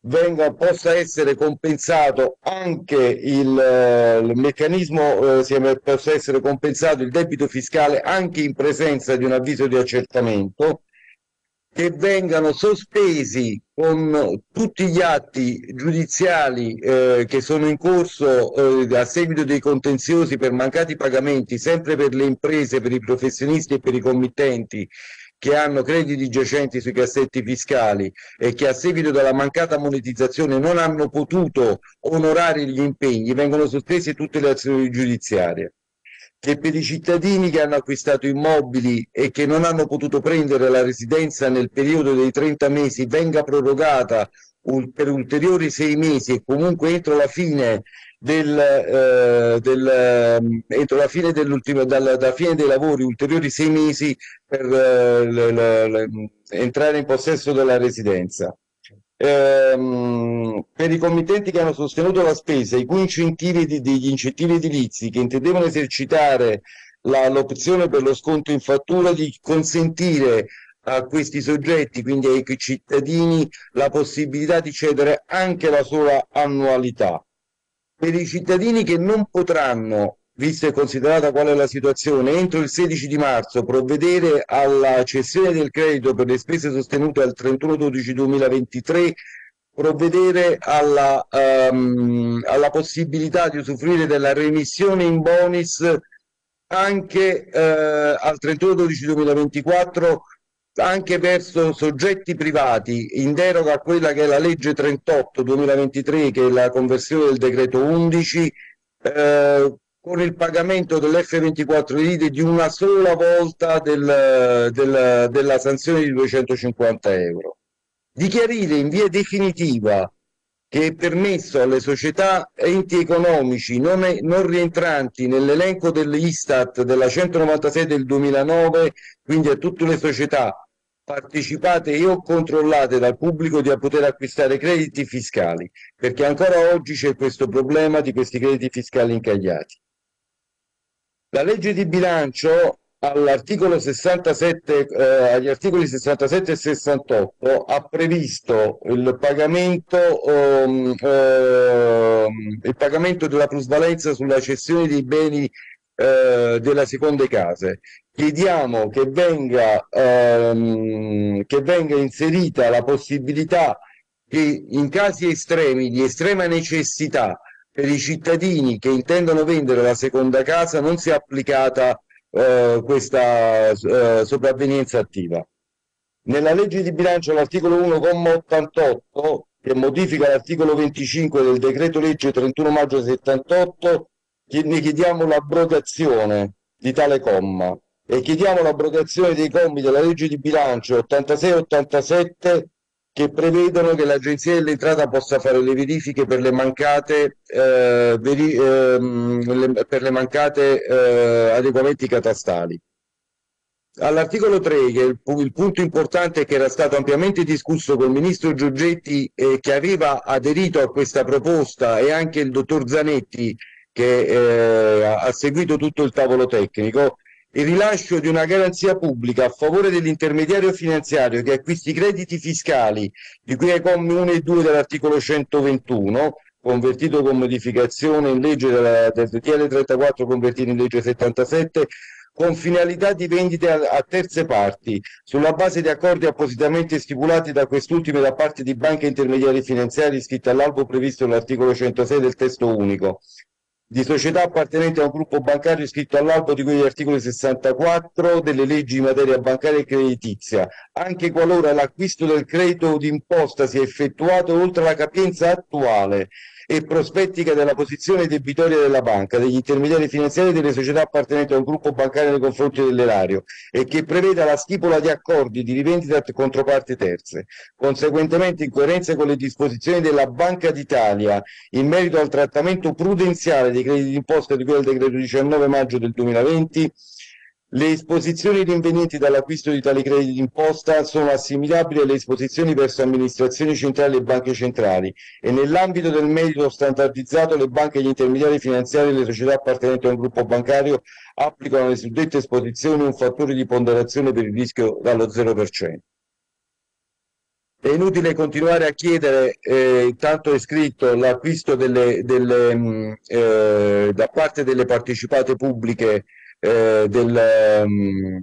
Venga, possa essere compensato anche il, il meccanismo, eh, possa essere compensato il debito fiscale anche in presenza di un avviso di accertamento che vengano sospesi con tutti gli atti giudiziali eh, che sono in corso eh, a seguito dei contenziosi per mancati pagamenti, sempre per le imprese, per i professionisti e per i committenti che hanno crediti giacenti sui cassetti fiscali e che a seguito della mancata monetizzazione non hanno potuto onorare gli impegni, vengono sospese tutte le azioni giudiziarie che per i cittadini che hanno acquistato immobili e che non hanno potuto prendere la residenza nel periodo dei 30 mesi venga prorogata per ulteriori sei mesi e comunque entro la fine del, eh, del, eh, entro la fine dell'ultimo dalla, dalla, fine dei lavori ulteriori sei mesi per eh, le, le, le, entrare in possesso della residenza ehm, per i committenti che hanno sostenuto la spesa, i cui incentivi di, degli incentivi edilizi che intendevano esercitare l'opzione per lo sconto in fattura di consentire a questi soggetti, quindi ai cittadini, la possibilità di cedere anche la sola annualità. Per i cittadini che non potranno vista e considerata qual è la situazione, entro il 16 di marzo provvedere alla cessione del credito per le spese sostenute al 31-12-2023, provvedere alla, um, alla, possibilità di usufruire della remissione in bonus anche uh, al 31-12-2024 anche verso soggetti privati in deroga a quella che è la legge 38-2023 che è la conversione del decreto 11 eh, con il pagamento dell'F24 ride di una sola volta del, del, della sanzione di 250 euro. Di chiarire in via definitiva che è permesso alle società enti economici non, è, non rientranti nell'elenco dell'Istat della 196 del 2009, quindi a tutte le società partecipate e o controllate dal pubblico di poter acquistare crediti fiscali, perché ancora oggi c'è questo problema di questi crediti fiscali incagliati. La legge di bilancio all'articolo 67, eh, agli articoli 67 e 68 ha previsto il pagamento, um, uh, il pagamento della plusvalenza sulla cessione dei beni uh, della seconde case. Chiediamo che venga, um, che venga inserita la possibilità che in casi estremi, di estrema necessità, per i cittadini che intendono vendere la seconda casa non sia applicata eh, questa eh, sopravvenienza attiva. Nella legge di bilancio l'articolo 1,88 che modifica l'articolo 25 del decreto legge 31 maggio 78 ne chiediamo l'abrogazione di tale comma e chiediamo l'abrogazione dei commi della legge di bilancio 86 87 che prevedono che l'Agenzia dell'Entrata possa fare le verifiche per le mancate, eh, veri, eh, le, per le mancate eh, adeguamenti catastali. All'articolo 3, che il, il, punto importante che era stato ampiamente discusso col ministro Giorgetti eh, che aveva aderito a questa proposta e anche il dottor Zanetti che eh, ha seguito tutto il tavolo tecnico, il rilascio di una garanzia pubblica a favore dell'intermediario finanziario che acquisti crediti fiscali di cui ai commi 1 e 2 dell'articolo 121 convertito con modificazione in legge della, del DTL 34 convertito in legge 77 con finalità di vendita a, terze parti sulla base di accordi appositamente stipulati da quest'ultime da parte di banche intermediari finanziari iscritte all'albo previsto nell'articolo 106 del testo unico di società appartenenti a un gruppo bancario iscritto all'albo di quegli articoli 64 delle leggi in materia bancaria e creditizia, anche qualora l'acquisto del credito d'imposta sia effettuato oltre la capienza attuale e prospettica della posizione debitoria della banca, degli intermediari finanziari e delle società appartenenti a un gruppo bancario nei confronti dell'erario e che preveda la stipula di accordi di rivendita tra controparti terze. Conseguentemente, in coerenza con le disposizioni della Banca d'Italia in merito al trattamento prudenziale dei crediti d'imposta di cui al decreto 19 maggio del 2020, le esposizioni rinvenienti dall'acquisto di tali crediti d'imposta sono assimilabili alle esposizioni verso amministrazioni centrali e banche centrali e nell'ambito del merito standardizzato le banche e gli intermediari finanziari e le società appartenenti a un gruppo bancario applicano alle suddette esposizioni un fattore di ponderazione per il rischio dallo 0%. È inutile continuare a chiedere, eh, tanto è scritto, l'acquisto delle, mm, eh, da parte delle partecipate pubbliche eh, del, um,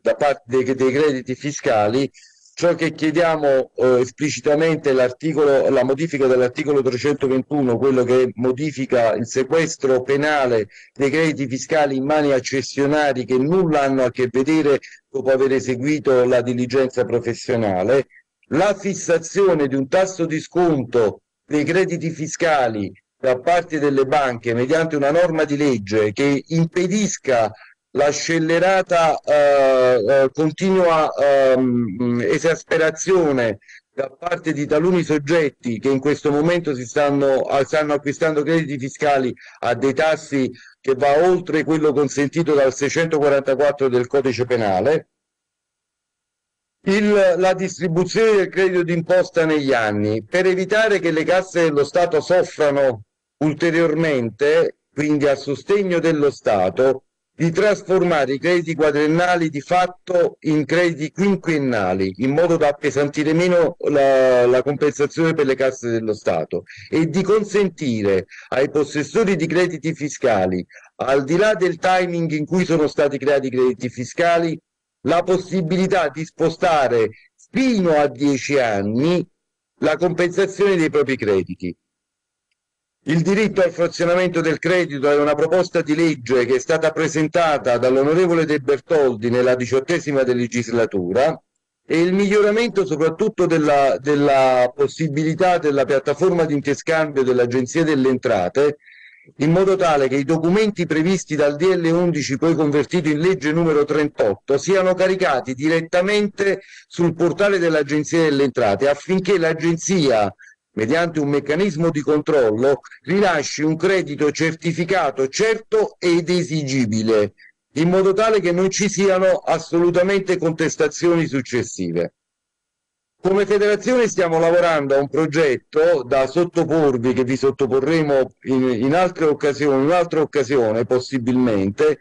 da parte dei, dei, crediti fiscali, ciò che chiediamo eh, esplicitamente la modifica dell'articolo 321, quello che modifica il sequestro penale dei crediti fiscali in mani a cessionari che nulla hanno a che vedere dopo aver eseguito la diligenza professionale, la fissazione di un tasso di sconto dei crediti fiscali da parte delle banche mediante una norma di legge che impedisca la scellerata eh, eh, continua eh, esasperazione da parte di taluni soggetti che in questo momento si stanno, stanno acquistando crediti fiscali a dei tassi che va oltre quello consentito dal 644 del codice penale, il, la distribuzione del credito d'imposta negli anni. Per evitare che le casse dello Stato soffrano ulteriormente, quindi a sostegno dello Stato, di trasformare i crediti quadriennali di fatto in crediti quinquennali, in modo da appesantire meno la, la, compensazione per le casse dello Stato e di consentire ai possessori di crediti fiscali, al di là del timing in cui sono stati creati i crediti fiscali, la possibilità di spostare fino a dieci anni la compensazione dei propri crediti. Il diritto al frazionamento del credito è una proposta di legge che è stata presentata dall'onorevole De Bertoldi nella diciottesima legislatura e il miglioramento soprattutto della, della possibilità della piattaforma di interscambio dell'Agenzia delle Entrate in modo tale che i documenti previsti dal DL 11 poi convertito in legge numero 38 siano caricati direttamente sul portale dell'Agenzia delle Entrate affinché l'Agenzia mediante un meccanismo di controllo, rilasci un credito certificato certo ed esigibile, in modo tale che non ci siano assolutamente contestazioni successive. Come federazione stiamo lavorando a un progetto da sottoporvi, che vi sottoporremo in, in altre occasioni, in un'altra occasione possibilmente,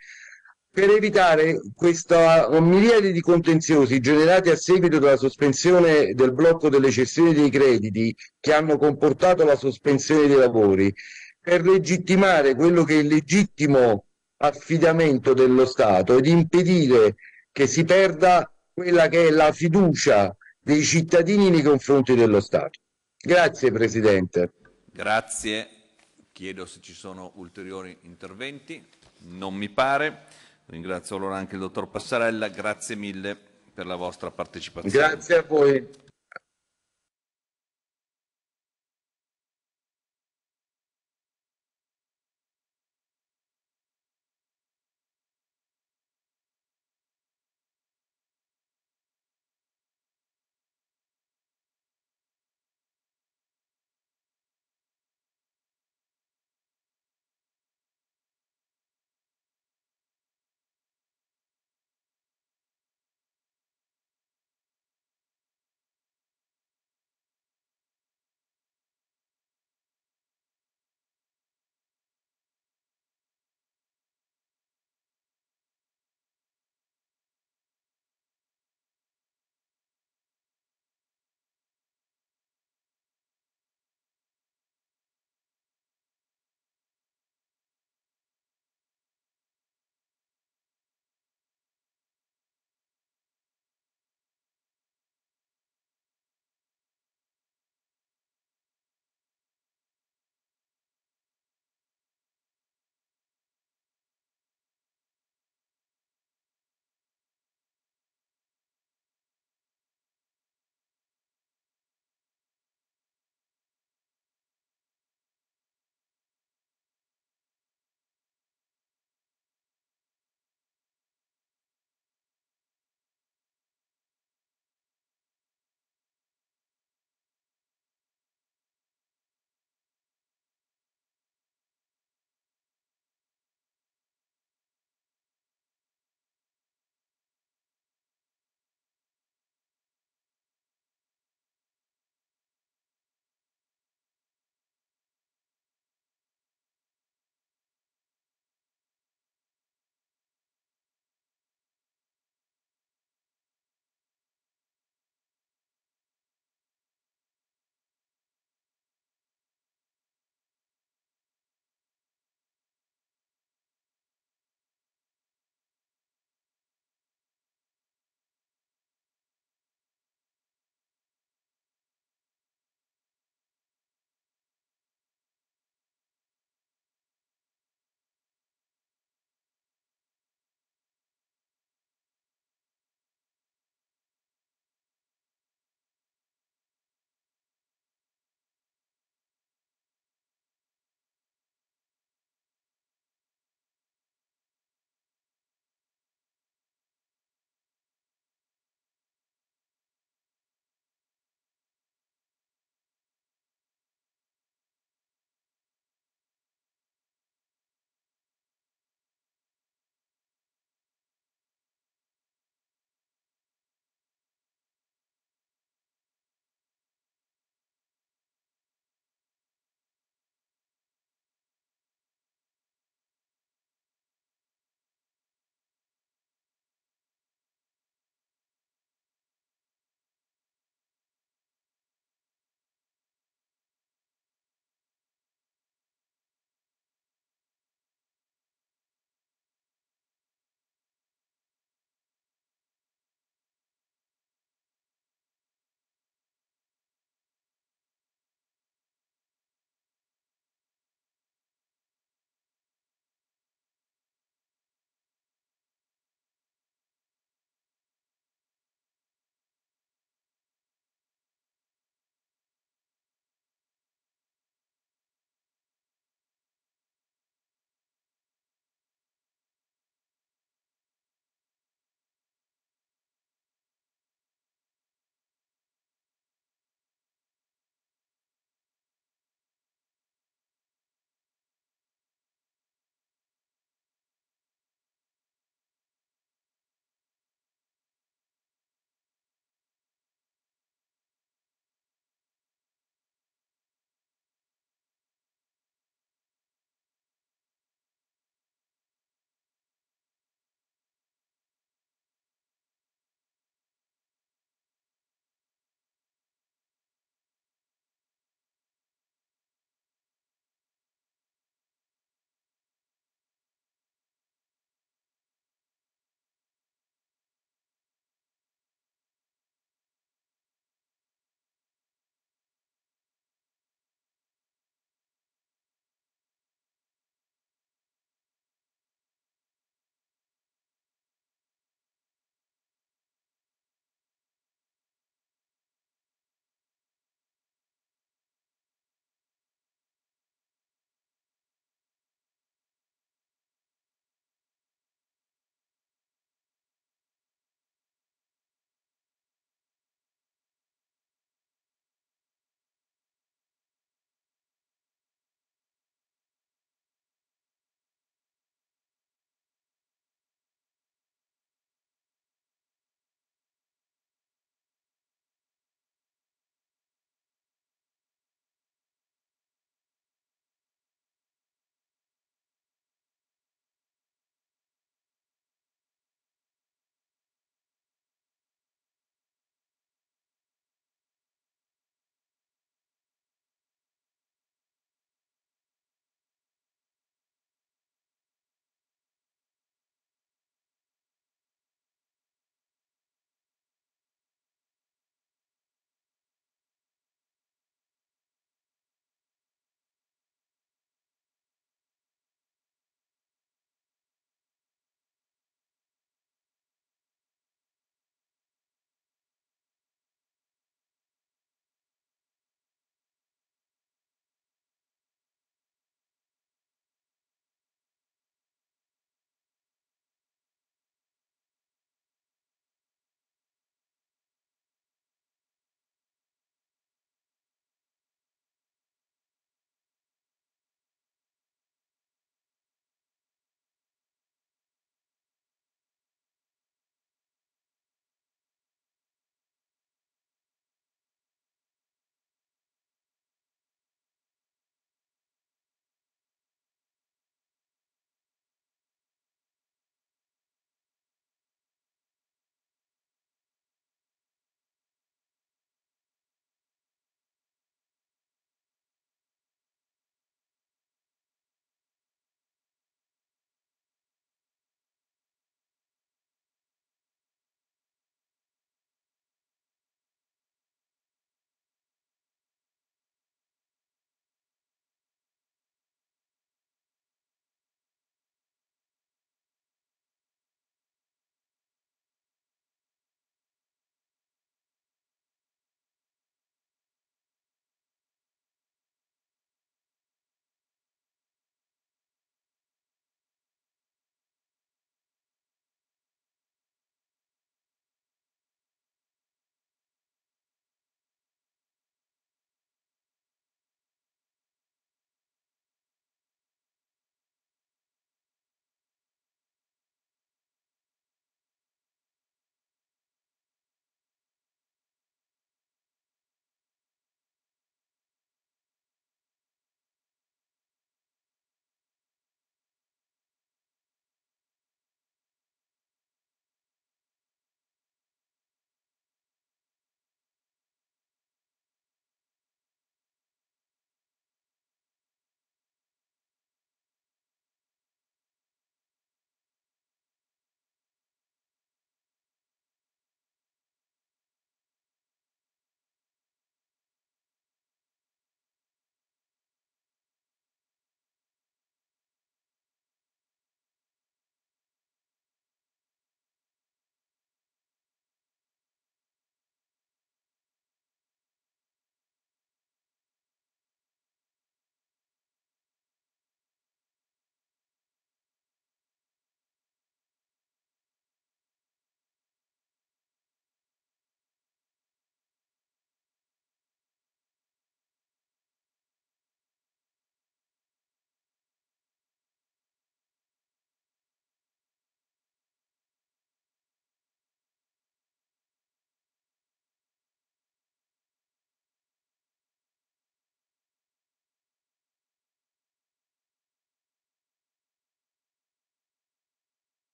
per evitare questa miriade di contenziosi generati a seguito della sospensione del blocco delle cessioni dei crediti che hanno comportato la sospensione dei lavori, per legittimare quello che è il legittimo affidamento dello Stato ed impedire che si perda quella che è la fiducia dei cittadini nei confronti dello Stato. Grazie Presidente. Grazie. Chiedo se ci sono ulteriori interventi. Non mi pare. Ringrazio allora anche il dottor Passarella, grazie mille per la vostra partecipazione. Grazie a voi.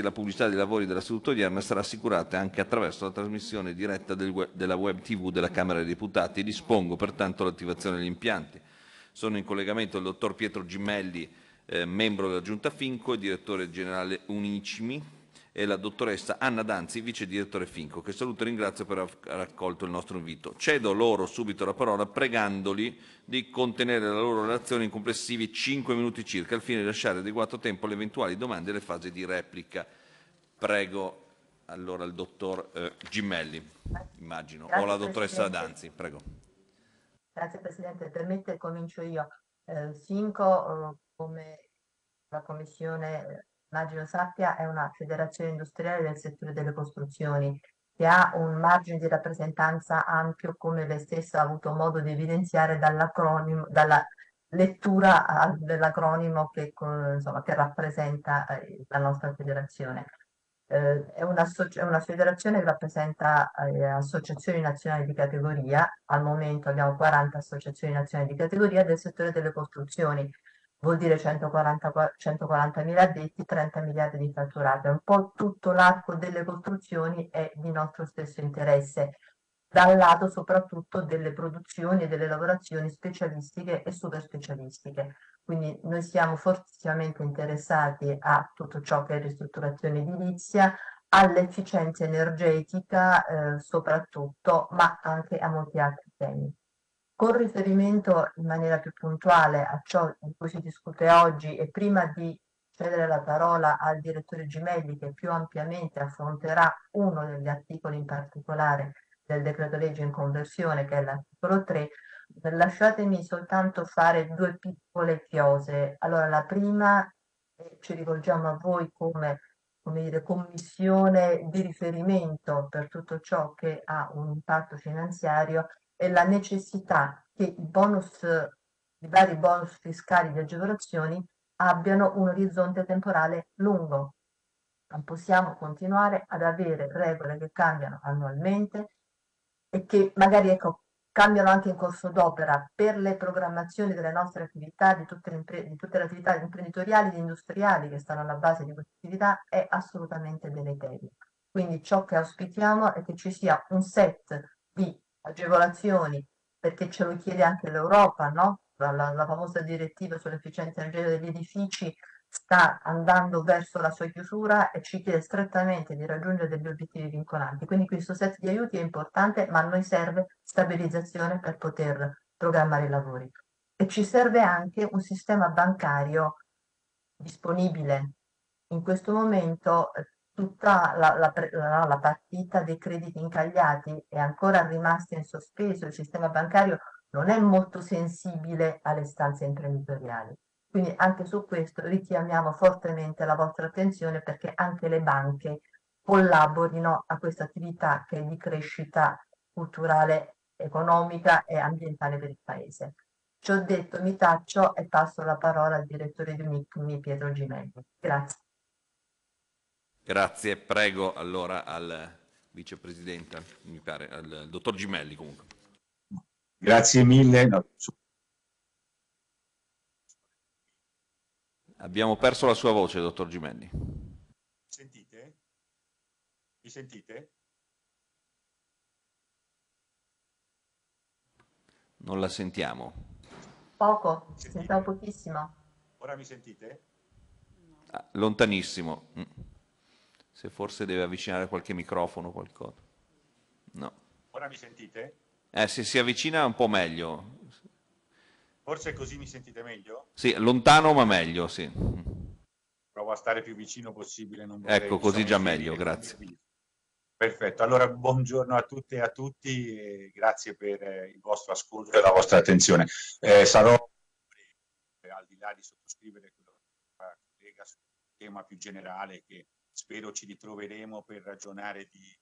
La pubblicità dei lavori della seduta odierna sarà assicurata anche attraverso la trasmissione diretta del web, della web TV della Camera dei Deputati. Dispongo pertanto l'attivazione degli impianti. Sono in collegamento il dottor Pietro Gimelli, eh, membro della Giunta Finco e direttore generale Unicimi, e la dottoressa Anna Danzi, vice direttore Finco, che saluto e ringrazio per aver accolto il nostro invito. Cedo loro subito la parola pregandoli di contenere la loro relazione in complessivi 5 minuti circa, al fine di lasciare adeguato tempo alle eventuali domande e alle fasi di replica. Prego allora il dottor eh, Gimelli, immagino, Grazie, o la dottoressa Presidente. Danzi, prego. Grazie Presidente, permette comincio io. Eh, Finco, eh, come la Commissione immagino sappia, è una federazione industriale del settore delle costruzioni che ha un margine di rappresentanza ampio, come lei stessa ha avuto modo di evidenziare dall'acronimo, dalla lettura dell'acronimo che, insomma, che rappresenta eh, la nostra federazione. Eh, è, una, è, una, federazione che rappresenta eh, associazioni nazionali di categoria, al momento abbiamo 40 associazioni nazionali di categoria del settore delle costruzioni, vuol dire 140, 140 addetti, 30 miliardi di fatturato. Un po' tutto l'arco delle costruzioni è di nostro stesso interesse, dal lato soprattutto delle produzioni e delle lavorazioni specialistiche e super specialistiche. Quindi noi siamo fortissimamente interessati a tutto ciò che è ristrutturazione edilizia, all'efficienza energetica eh, soprattutto, ma anche a molti altri temi. Con riferimento in maniera più puntuale a ciò di cui si discute oggi e prima di cedere la parola al direttore Gimelli che più ampiamente affronterà uno degli articoli in particolare del decreto legge in conversione che è l'articolo 3, lasciatemi soltanto fare due piccole chiose. Allora la prima, ci rivolgiamo a voi come, come dire, commissione di riferimento per tutto ciò che ha un impatto finanziario la necessità che i bonus, i vari bonus fiscali di agevolazioni abbiano un orizzonte temporale lungo. Non possiamo continuare ad avere regole che cambiano annualmente e che magari ecco, cambiano anche in corso d'opera per le programmazioni delle nostre attività, di tutte, le, di tutte le attività imprenditoriali e industriali che stanno alla base di queste attività, è assolutamente deleterio. Quindi ciò che auspichiamo è che ci sia un set di agevolazioni, perché ce lo chiede anche l'Europa, no? La, la, famosa direttiva sull'efficienza energetica degli edifici sta andando verso la sua chiusura e ci chiede strettamente di raggiungere degli obiettivi vincolanti. Quindi questo set di aiuti è importante, ma a noi serve stabilizzazione per poter programmare i lavori. E ci serve anche un sistema bancario disponibile. In questo momento eh, tutta la, la, la, partita dei crediti incagliati è ancora rimasta in sospeso, il sistema bancario non è molto sensibile alle stanze imprenditoriali. Quindi anche su questo richiamiamo fortemente la vostra attenzione perché anche le banche collaborino a questa attività che è di crescita culturale, economica e ambientale per il Paese. Ci ho detto, mi taccio e passo la parola al direttore di UNICMI Pietro Gimelli. Grazie. Grazie, prego allora al vicepresidente, mi pare, al dottor Gimelli comunque. Grazie mille. Abbiamo perso la sua voce, dottor Gimelli. Sentite? Mi sentite? Non la sentiamo. Poco, sentiamo pochissimo. Ora mi sentite? Ah, lontanissimo. Mm se forse deve avvicinare qualche microfono o qualcosa. No. Ora mi sentite? Eh, se si avvicina un po' meglio. Forse così mi sentite meglio? Sì, lontano ma meglio, sì. Provo a stare più vicino possibile. ecco, così già meglio, grazie. Perfetto, allora buongiorno a tutte e a tutti e grazie per eh, il vostro ascolto e la vostra attenzione. Eh, sarò, al di là di sottoscrivere quello che collega sul tema più generale che spero ci ritroveremo per ragionare di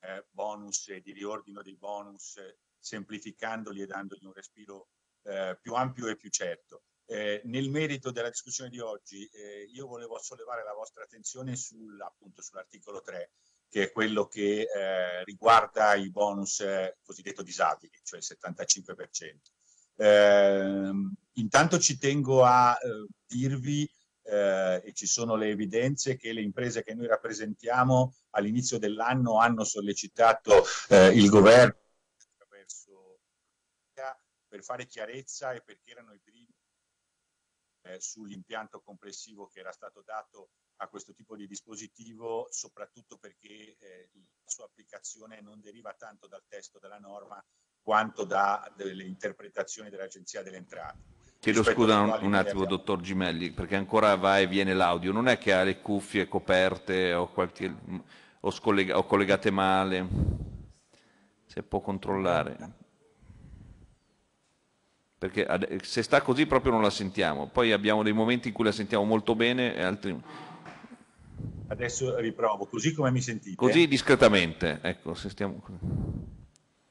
eh, bonus e di riordino dei bonus, semplificandoli e dandogli un respiro eh, più ampio e più certo. Eh, nel merito della discussione di oggi, eh, io volevo sollevare la vostra attenzione sul, appunto, sull'articolo 3, che è quello che eh, riguarda i bonus eh, cosiddetto disabili, cioè il 75%. Eh, intanto ci tengo a dirvi eh, e ci sono le evidenze che le imprese che noi rappresentiamo all'inizio dell'anno hanno sollecitato eh, il governo per fare chiarezza e perché erano i primi eh, sull'impianto complessivo che era stato dato a questo tipo di dispositivo, soprattutto perché eh, la sua applicazione non deriva tanto dal testo della norma quanto dalle interpretazioni dell'Agenzia delle Entrate. Chiedo scusa un, un attimo, dottor Gimelli, perché ancora va e viene l'audio. Non è che ha le cuffie coperte o, qualche, o, scollega, o collegate male? Se può controllare perché se sta così proprio non la sentiamo, poi abbiamo dei momenti in cui la sentiamo molto bene e altri... Adesso riprovo, così come mi sentite? Così discretamente, ecco, se stiamo...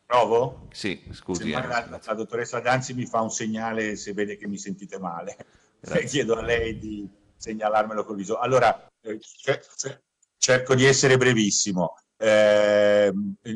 Provo? Sì, scusi. Eh, la, la, dottoressa Danzi mi fa un segnale se vede che mi sentite male. Chiedo a lei di segnalarmelo col viso. Allora, eh, cerco di essere brevissimo. Eh,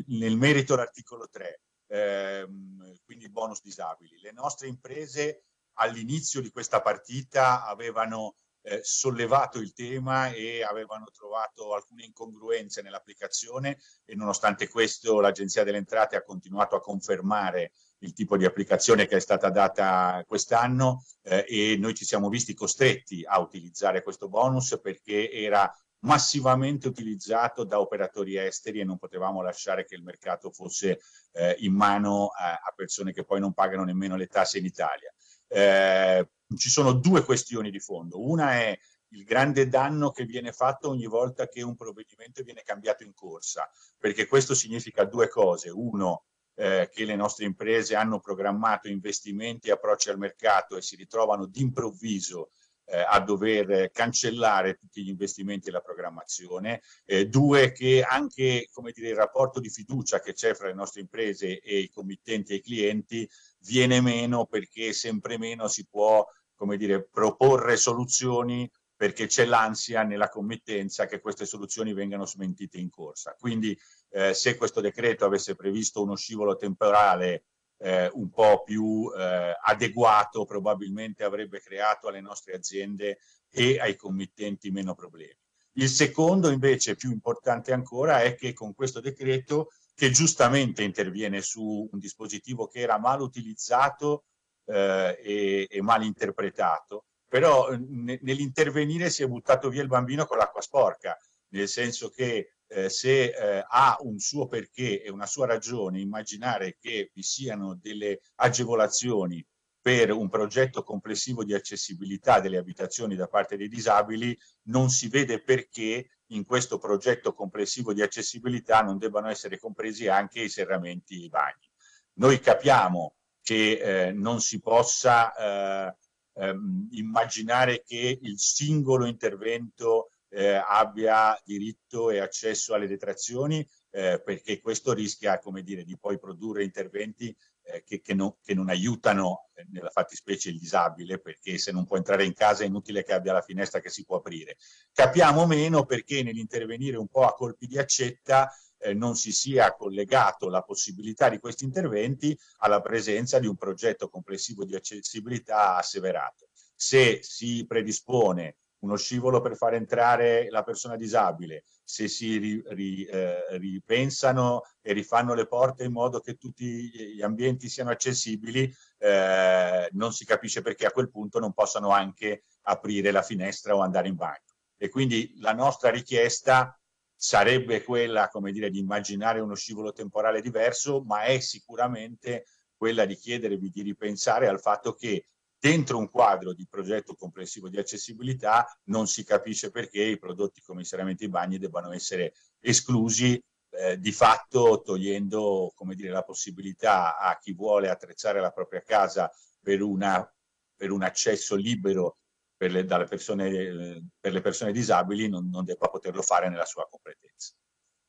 nel merito l'articolo 3, ehm, quindi bonus disabili. Le nostre imprese all'inizio di questa partita avevano eh, sollevato il tema e avevano trovato alcune incongruenze nell'applicazione e nonostante questo l'Agenzia delle Entrate ha continuato a confermare il tipo di applicazione che è stata data quest'anno eh, e noi ci siamo visti costretti a utilizzare questo bonus perché era massivamente utilizzato da operatori esteri e non potevamo lasciare che il mercato fosse eh, in mano a, a, persone che poi non pagano nemmeno le tasse in Italia. Eh, ci sono due questioni di fondo. Una è il grande danno che viene fatto ogni volta che un provvedimento viene cambiato in corsa, perché questo significa due cose. Uno, eh, che le nostre imprese hanno programmato investimenti e approcci al mercato e si ritrovano d'improvviso eh, a dover cancellare tutti gli investimenti e la programmazione, eh, due che anche come dire, il rapporto di fiducia che c'è fra le nostre imprese e i committenti e i clienti viene meno perché sempre meno si può come dire, proporre soluzioni perché c'è l'ansia nella committenza che queste soluzioni vengano smentite in corsa. Quindi eh, se questo decreto avesse previsto uno scivolo temporale eh, un po' più eh, adeguato probabilmente avrebbe creato alle nostre aziende e ai committenti meno problemi. Il secondo invece più importante ancora è che con questo decreto che giustamente interviene su un dispositivo che era mal utilizzato eh, e, e, mal interpretato, però nell'intervenire si è buttato via il bambino con l'acqua sporca, nel senso che eh, se eh, ha un suo perché e una sua ragione immaginare che vi siano delle agevolazioni per un progetto complessivo di accessibilità delle abitazioni da parte dei disabili, non si vede perché in questo progetto complessivo di accessibilità non debbano essere compresi anche i serramenti e i bagni. Noi capiamo che eh, non si possa eh, ehm, immaginare che il singolo intervento eh, abbia diritto e accesso alle detrazioni eh, perché questo rischia come dire, di poi produrre interventi eh, che, che, no, che, non aiutano eh, nella fattispecie il disabile perché se non può entrare in casa è inutile che abbia la finestra che si può aprire. Capiamo meno perché nell'intervenire un po' a colpi di accetta eh, non si sia collegato la possibilità di questi interventi alla presenza di un progetto complessivo di accessibilità asseverato. Se si predispone uno scivolo per far entrare la persona disabile, se si ri, ri, eh, ripensano e rifanno le porte in modo che tutti gli ambienti siano accessibili, eh, non si capisce perché a quel punto non possano anche aprire la finestra o andare in bagno. E quindi la nostra richiesta sarebbe quella, come dire, di immaginare uno scivolo temporale diverso, ma è sicuramente quella di chiedervi di ripensare al fatto che dentro un quadro di progetto complessivo di accessibilità non si capisce perché i prodotti come i bagni debbano essere esclusi eh, di fatto togliendo come dire, la possibilità a chi vuole attrezzare la propria casa per, una, per un accesso libero per le, persone, per le persone disabili non, non debba poterlo fare nella sua competenza.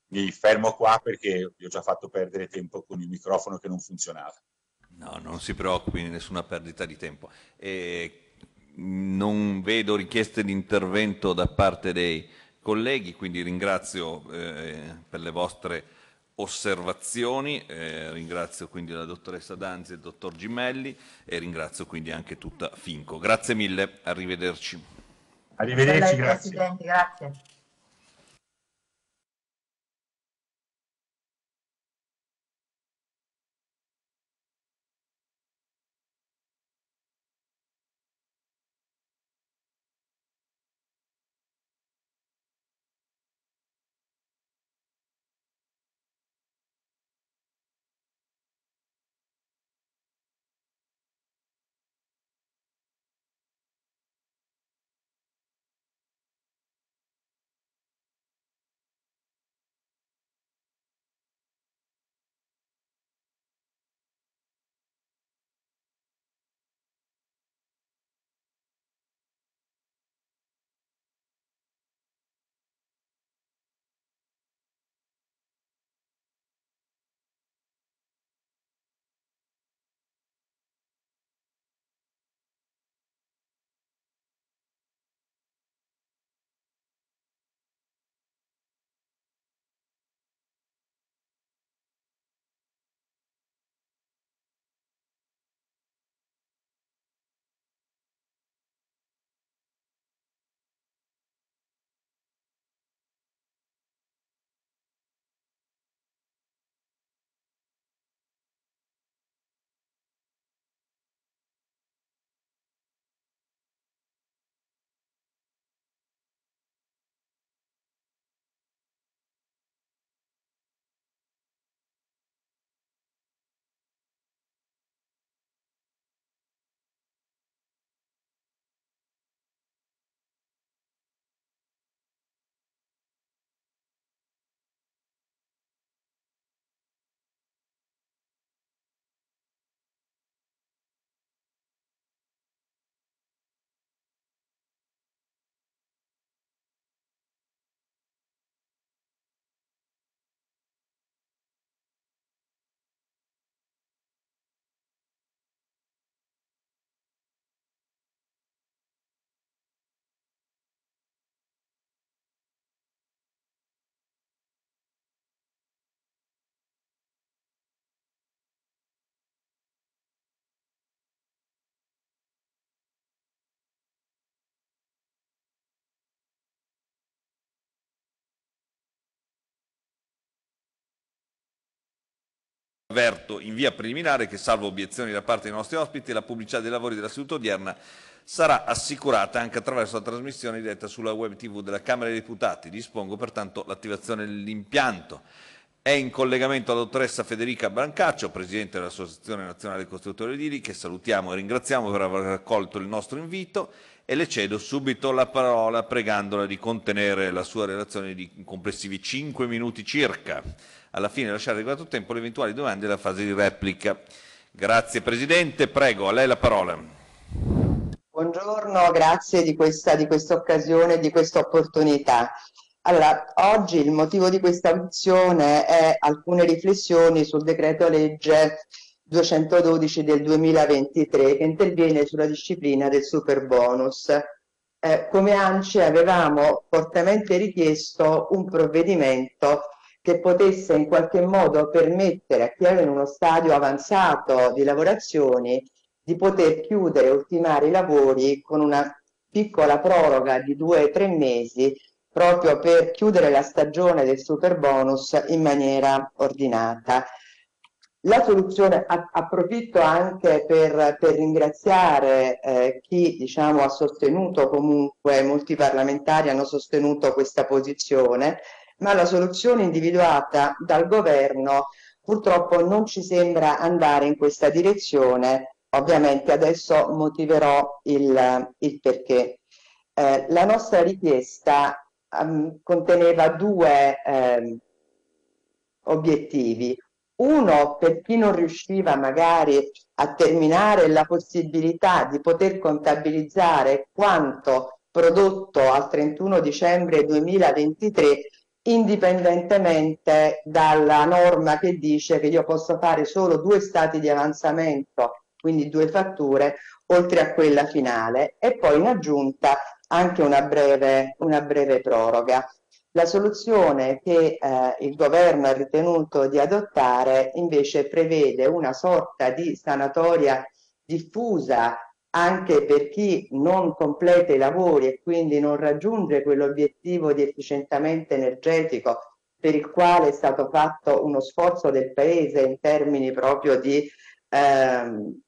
Mi fermo qua perché vi ho già fatto perdere tempo con il microfono che non funzionava. No, non si preoccupi, nessuna perdita di tempo. E non vedo richieste di intervento da parte dei colleghi, quindi ringrazio eh, per le vostre osservazioni, eh, ringrazio quindi la dottoressa Danzi e il dottor Gimelli e ringrazio quindi anche tutta Finco. Grazie mille, arrivederci. Arrivederci, grazie. Presidente, grazie. Avverto in via preliminare che, salvo obiezioni da parte dei nostri ospiti, la pubblicità dei lavori della seduta odierna sarà assicurata anche attraverso la trasmissione diretta sulla web TV della Camera dei Deputati. Dispongo pertanto l'attivazione dell'impianto. È in collegamento la dottoressa Federica Brancaccio, Presidente dell'Associazione Nazionale dei Costruttori Edili, che salutiamo e ringraziamo per aver accolto il nostro invito e le cedo subito la parola pregandola di contenere la sua relazione di complessivi 5 minuti circa alla fine lasciare adeguato tempo le eventuali domande della fase di replica. Grazie Presidente, prego, a lei la parola. Buongiorno, grazie di questa, di questa occasione, di questa opportunità. Allora, oggi il motivo di questa audizione è alcune riflessioni sul decreto legge 212 del 2023 che interviene sulla disciplina del super bonus. Eh, come ANCE avevamo fortemente richiesto un provvedimento che potesse in qualche modo permettere a chi era in uno stadio avanzato di lavorazioni di poter chiudere e ultimare i lavori con una piccola proroga di due o tre mesi proprio per chiudere la stagione del super bonus in maniera ordinata. La soluzione, approfitto anche per, per ringraziare eh, chi diciamo, ha sostenuto comunque, molti parlamentari hanno sostenuto questa posizione, ma la soluzione individuata dal governo purtroppo non ci sembra andare in questa direzione. Ovviamente adesso motiverò il, il perché. Eh, la nostra richiesta um, conteneva due eh, obiettivi. Uno, per chi non riusciva magari a terminare la possibilità di poter contabilizzare quanto prodotto al 31 dicembre 2023 indipendentemente dalla norma che dice che io posso fare solo due stati di avanzamento, quindi due fatture, oltre a quella finale, e poi in aggiunta anche una breve, una breve proroga. La soluzione che eh, il governo ha ritenuto di adottare invece prevede una sorta di sanatoria diffusa anche per chi non completa i lavori e quindi non raggiunge quell'obiettivo di efficientamento energetico per il quale è stato fatto uno sforzo del Paese in termini proprio di, ehm,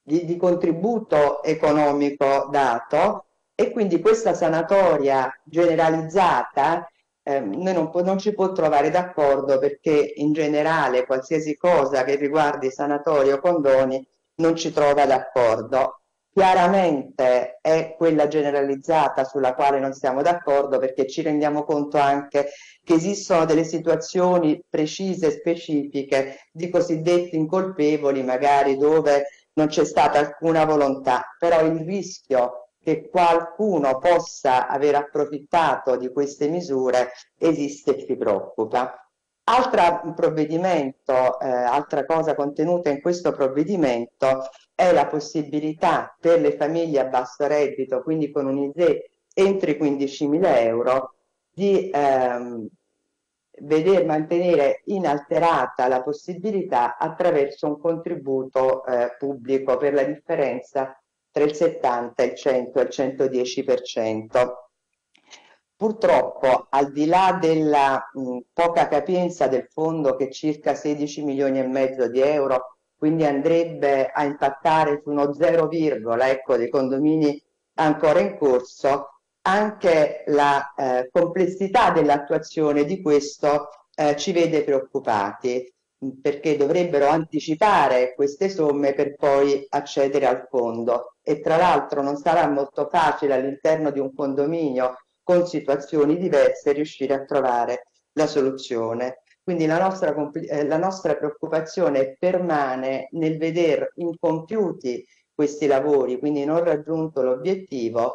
di, di contributo economico dato e quindi questa sanatoria generalizzata eh, noi non, non, ci può trovare d'accordo perché in generale qualsiasi cosa che riguardi sanatorie o condoni non ci trova d'accordo. Chiaramente è quella generalizzata sulla quale non siamo d'accordo perché ci rendiamo conto anche che esistono delle situazioni precise, specifiche di cosiddetti incolpevoli, magari dove non c'è stata alcuna volontà, però il rischio che qualcuno possa aver approfittato di queste misure esiste e ci preoccupa. Altro provvedimento, eh, altra cosa contenuta in questo provvedimento è la possibilità per le famiglie a basso reddito, quindi con un ISE entro i 15.000 euro, di ehm, vedere mantenere inalterata la possibilità attraverso un contributo eh, pubblico per la differenza tra il 70, il 100 e il 110%. Purtroppo, al di là della mh, poca capienza del fondo che è circa 16 milioni e mezzo di euro, quindi andrebbe a impattare su uno 0, ecco, dei condomini ancora in corso, anche la eh, complessità dell'attuazione di questo eh, ci vede preoccupati perché dovrebbero anticipare queste somme per poi accedere al fondo. E tra l'altro non sarà molto facile all'interno di un condominio con situazioni diverse riuscire a trovare la soluzione. Quindi la nostra, eh, la nostra preoccupazione permane nel vedere incompiuti questi lavori, quindi non raggiunto l'obiettivo,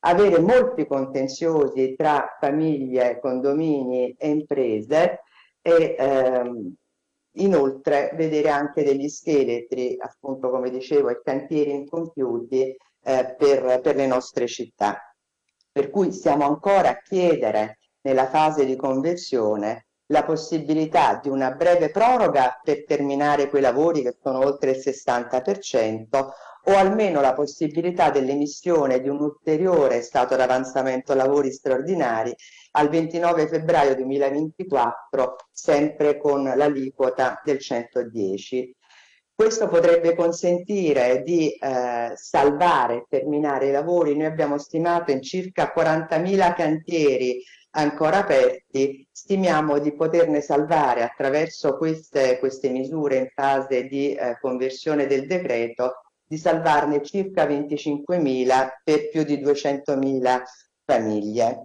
avere molti contenziosi tra famiglie, condomini e imprese e ehm, inoltre vedere anche degli scheletri, appunto come dicevo, e cantieri incompiuti eh, per, per le nostre città. Per cui stiamo ancora a chiedere nella fase di conversione la possibilità di una breve proroga per terminare quei lavori che sono oltre il 60% o almeno la possibilità dell'emissione di un ulteriore stato d'avanzamento lavori straordinari al 29 febbraio 2024, sempre con l'aliquota del 110. Questo potrebbe consentire di eh, salvare e terminare i lavori. Noi abbiamo stimato in circa 40.000 cantieri ancora aperti, stimiamo di poterne salvare attraverso queste, queste misure in fase di eh, conversione del decreto, di salvarne circa 25.000 per più di 200.000 famiglie.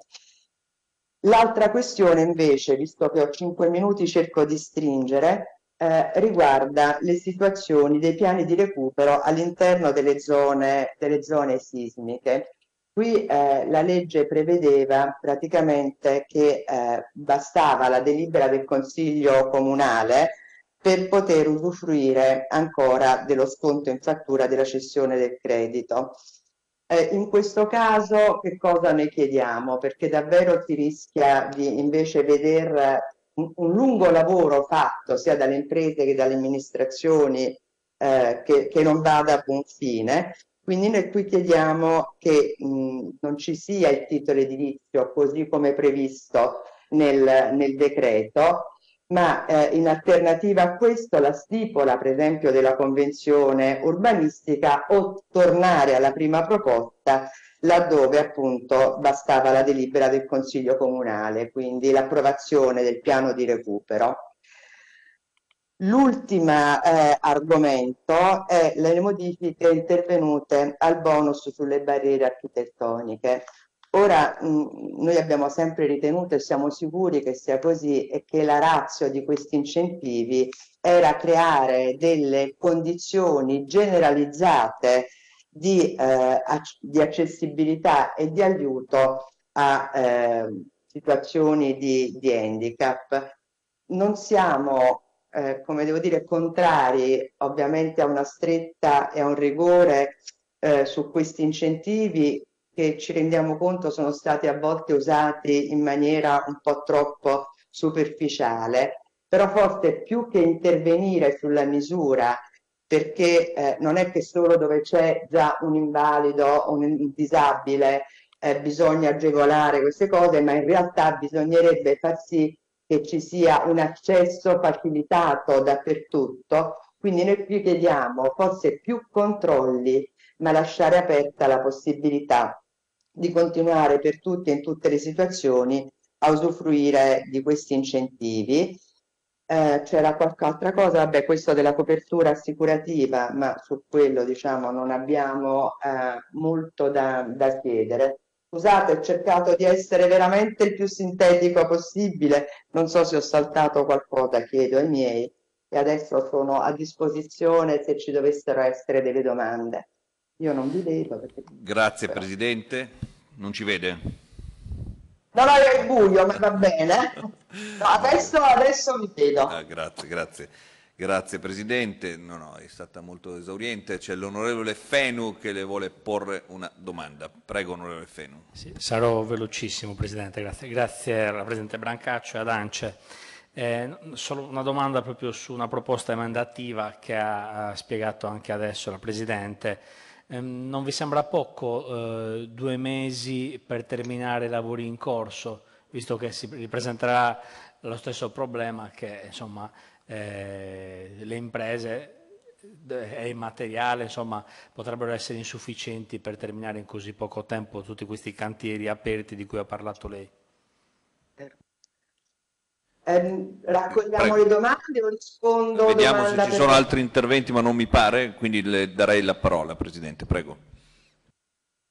L'altra questione invece, visto che ho cinque minuti, cerco di stringere, eh, riguarda le situazioni dei piani di recupero all'interno delle zone, delle zone sismiche. Qui eh, la legge prevedeva praticamente che eh, bastava la delibera del Consiglio Comunale per poter usufruire ancora dello sconto in fattura della cessione del credito. Eh, in questo caso che cosa ne chiediamo? Perché davvero si rischia di invece vedere un, un lungo lavoro fatto sia dalle imprese che dalle amministrazioni eh, che, che, non vada a buon fine. Quindi noi qui chiediamo che mh, non ci sia il titolo edilizio così come previsto nel, nel decreto, ma eh, in alternativa a questo la stipula per esempio della convenzione urbanistica o tornare alla prima proposta laddove appunto bastava la delibera del Consiglio Comunale, quindi l'approvazione del piano di recupero. L'ultimo eh, argomento è le modifiche intervenute al bonus sulle barriere architettoniche. Ora mh, noi abbiamo sempre ritenuto e siamo sicuri che sia così e che la razza di questi incentivi era creare delle condizioni generalizzate di, eh, di accessibilità e di aiuto a eh, situazioni di, di, handicap. Non siamo, eh, come devo dire, contrari ovviamente a una stretta e a un rigore eh, su questi incentivi che ci rendiamo conto sono stati a volte usati in maniera un po' troppo superficiale, però forse più che intervenire sulla misura perché eh, non è che solo dove c'è già un invalido o un disabile eh, bisogna agevolare queste cose, ma in realtà bisognerebbe far sì che ci sia un accesso facilitato dappertutto. Quindi noi più chiediamo forse più controlli, ma lasciare aperta la possibilità di continuare per tutti in tutte le situazioni a usufruire di questi incentivi. Eh, c'era qualche altra cosa, vabbè, questo della copertura assicurativa, ma su quello diciamo non abbiamo eh, molto da, da chiedere. Scusate, ho cercato di essere veramente il più sintetico possibile, non so se ho saltato qualcosa, chiedo ai miei e adesso sono a disposizione se ci dovessero essere delle domande. Io non vi vedo. Perché... Grazie però. Presidente, non ci vede? No, no, è buio, ma va bene. No, adesso, adesso mi vedo. Ah, grazie, grazie. Grazie Presidente, no, no, è stata molto esauriente. C'è l'onorevole Fenu che le vuole porre una domanda. Prego onorevole Fenu. Sì, sarò velocissimo Presidente, grazie. Grazie alla Presidente Brancaccio e ad Ance. Eh, solo una domanda proprio su una proposta emendativa che ha, ha spiegato anche adesso la Presidente. Eh, non vi sembra poco eh, due mesi per terminare i lavori in corso, visto che si ripresenterà lo stesso problema che insomma, eh, le imprese e il materiale insomma, potrebbero essere insufficienti per terminare in così poco tempo tutti questi cantieri aperti di cui ha parlato lei. Eh, raccogliamo Prego. le domande o rispondo? Vediamo se ci sono altri interventi, ma non mi pare, quindi le darei la parola, Presidente. Prego.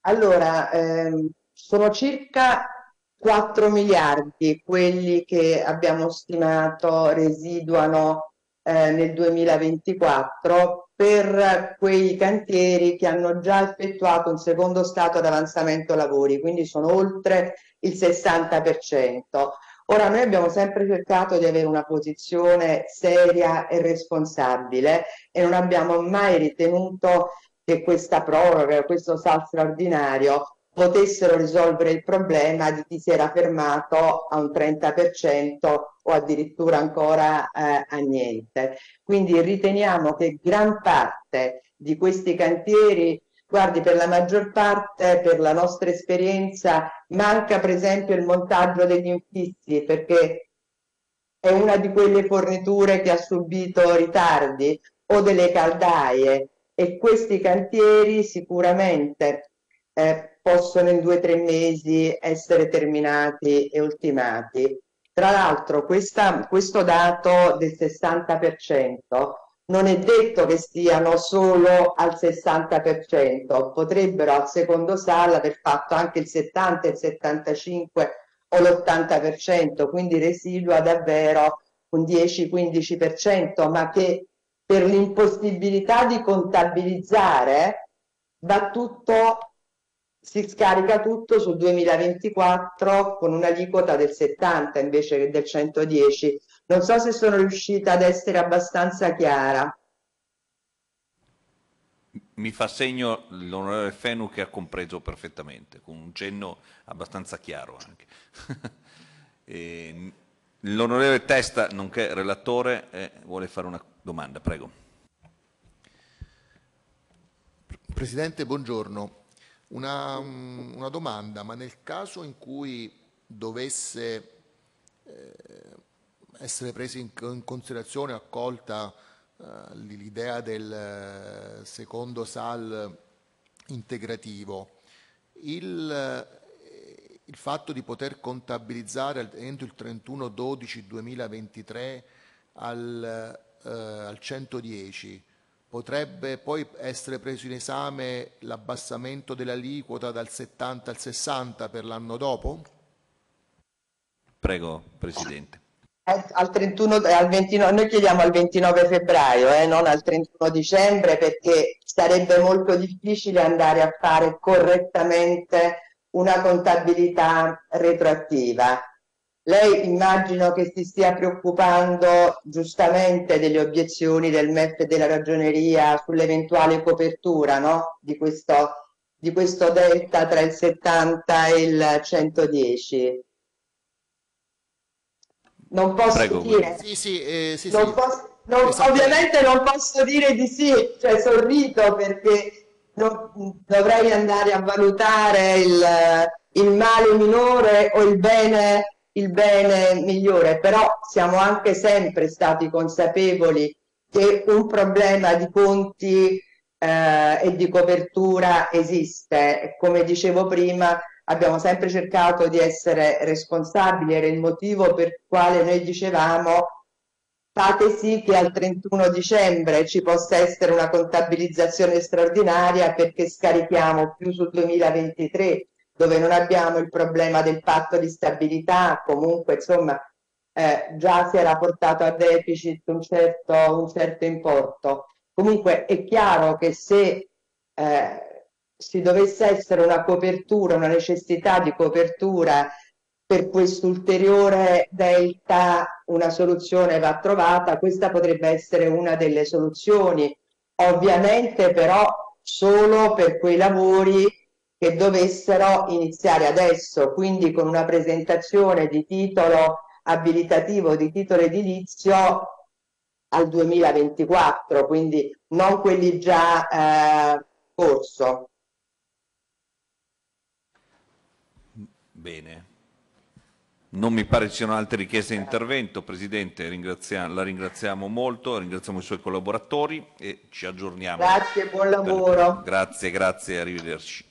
Allora, ehm, sono circa 4 miliardi quelli che abbiamo stimato residuano eh, nel 2024 per quei cantieri che hanno già effettuato un secondo stato ad avanzamento lavori, quindi sono oltre il 60%. Ora noi abbiamo sempre cercato di avere una posizione seria e responsabile e non abbiamo mai ritenuto che questa proroga, questo salto straordinario potessero risolvere il problema di chi si era fermato a un 30% o addirittura ancora eh, a niente. Quindi riteniamo che gran parte di questi cantieri, guardi, per la maggior parte, per la nostra esperienza, manca per esempio il montaggio degli infissi perché è una di quelle forniture che ha subito ritardi o delle caldaie e questi cantieri sicuramente eh, possono in due o tre mesi essere terminati e ultimati. Tra l'altro questo dato del 60% non è detto che stiano solo al 60%, potrebbero al secondo sala aver fatto anche il 70, il 75 o l'80%, quindi residua davvero un 10-15%, ma che per l'impossibilità di contabilizzare va tutto si scarica tutto sul 2024 con un'aliquota del 70 invece che del 110. Non so se sono riuscita ad essere abbastanza chiara. Mi fa segno l'onorevole Fenu che ha compreso perfettamente, con un cenno abbastanza chiaro anche. l'onorevole Testa, nonché relatore, eh, vuole fare una domanda, prego. Presidente, buongiorno. Una, una, domanda, ma nel caso in cui dovesse eh, essere presa in, considerazione, accolta eh, l'idea del eh, secondo SAL integrativo, il, eh, il, fatto di poter contabilizzare entro il 31-12-2023 al, eh, al 110 potrebbe poi essere preso in esame l'abbassamento dell'aliquota dal 70 al 60 per l'anno dopo? Prego, Presidente. Al 31, al 29, noi chiediamo al 29 febbraio, eh, non al 31 dicembre, perché sarebbe molto difficile andare a fare correttamente una contabilità retroattiva. Lei immagino che si stia preoccupando giustamente delle obiezioni del MEF e della ragioneria sull'eventuale copertura no? di, questo, di questo delta tra il 70 e il 110. Non posso Prego. dire, sì, sì, eh, sì, non, posso, non, ovviamente non posso dire di sì, cioè sorrido perché non, dovrei andare a valutare il, il male minore o il bene, il bene migliore, però siamo anche sempre stati consapevoli che un problema di conti eh, e di copertura esiste. Come dicevo prima, abbiamo sempre cercato di essere responsabili, era il motivo per il quale noi dicevamo fate sì che al 31 dicembre ci possa essere una contabilizzazione straordinaria perché scarichiamo più sul 2023 dove non abbiamo il problema del patto di stabilità, comunque insomma eh, già si era portato a deficit un certo, un certo importo. Comunque è chiaro che se eh, si dovesse essere una copertura, una necessità di copertura per quest'ulteriore delta una soluzione va trovata, questa potrebbe essere una delle soluzioni, ovviamente però solo per quei lavori che dovessero iniziare adesso, quindi con una presentazione di titolo abilitativo, di titolo edilizio al 2024, quindi non quelli già eh, corso. Bene. Non mi pare ci siano altre richieste di intervento. Presidente, ringrazia la ringraziamo molto, ringraziamo i suoi collaboratori e ci aggiorniamo. Grazie, buon lavoro. Grazie, grazie, arrivederci.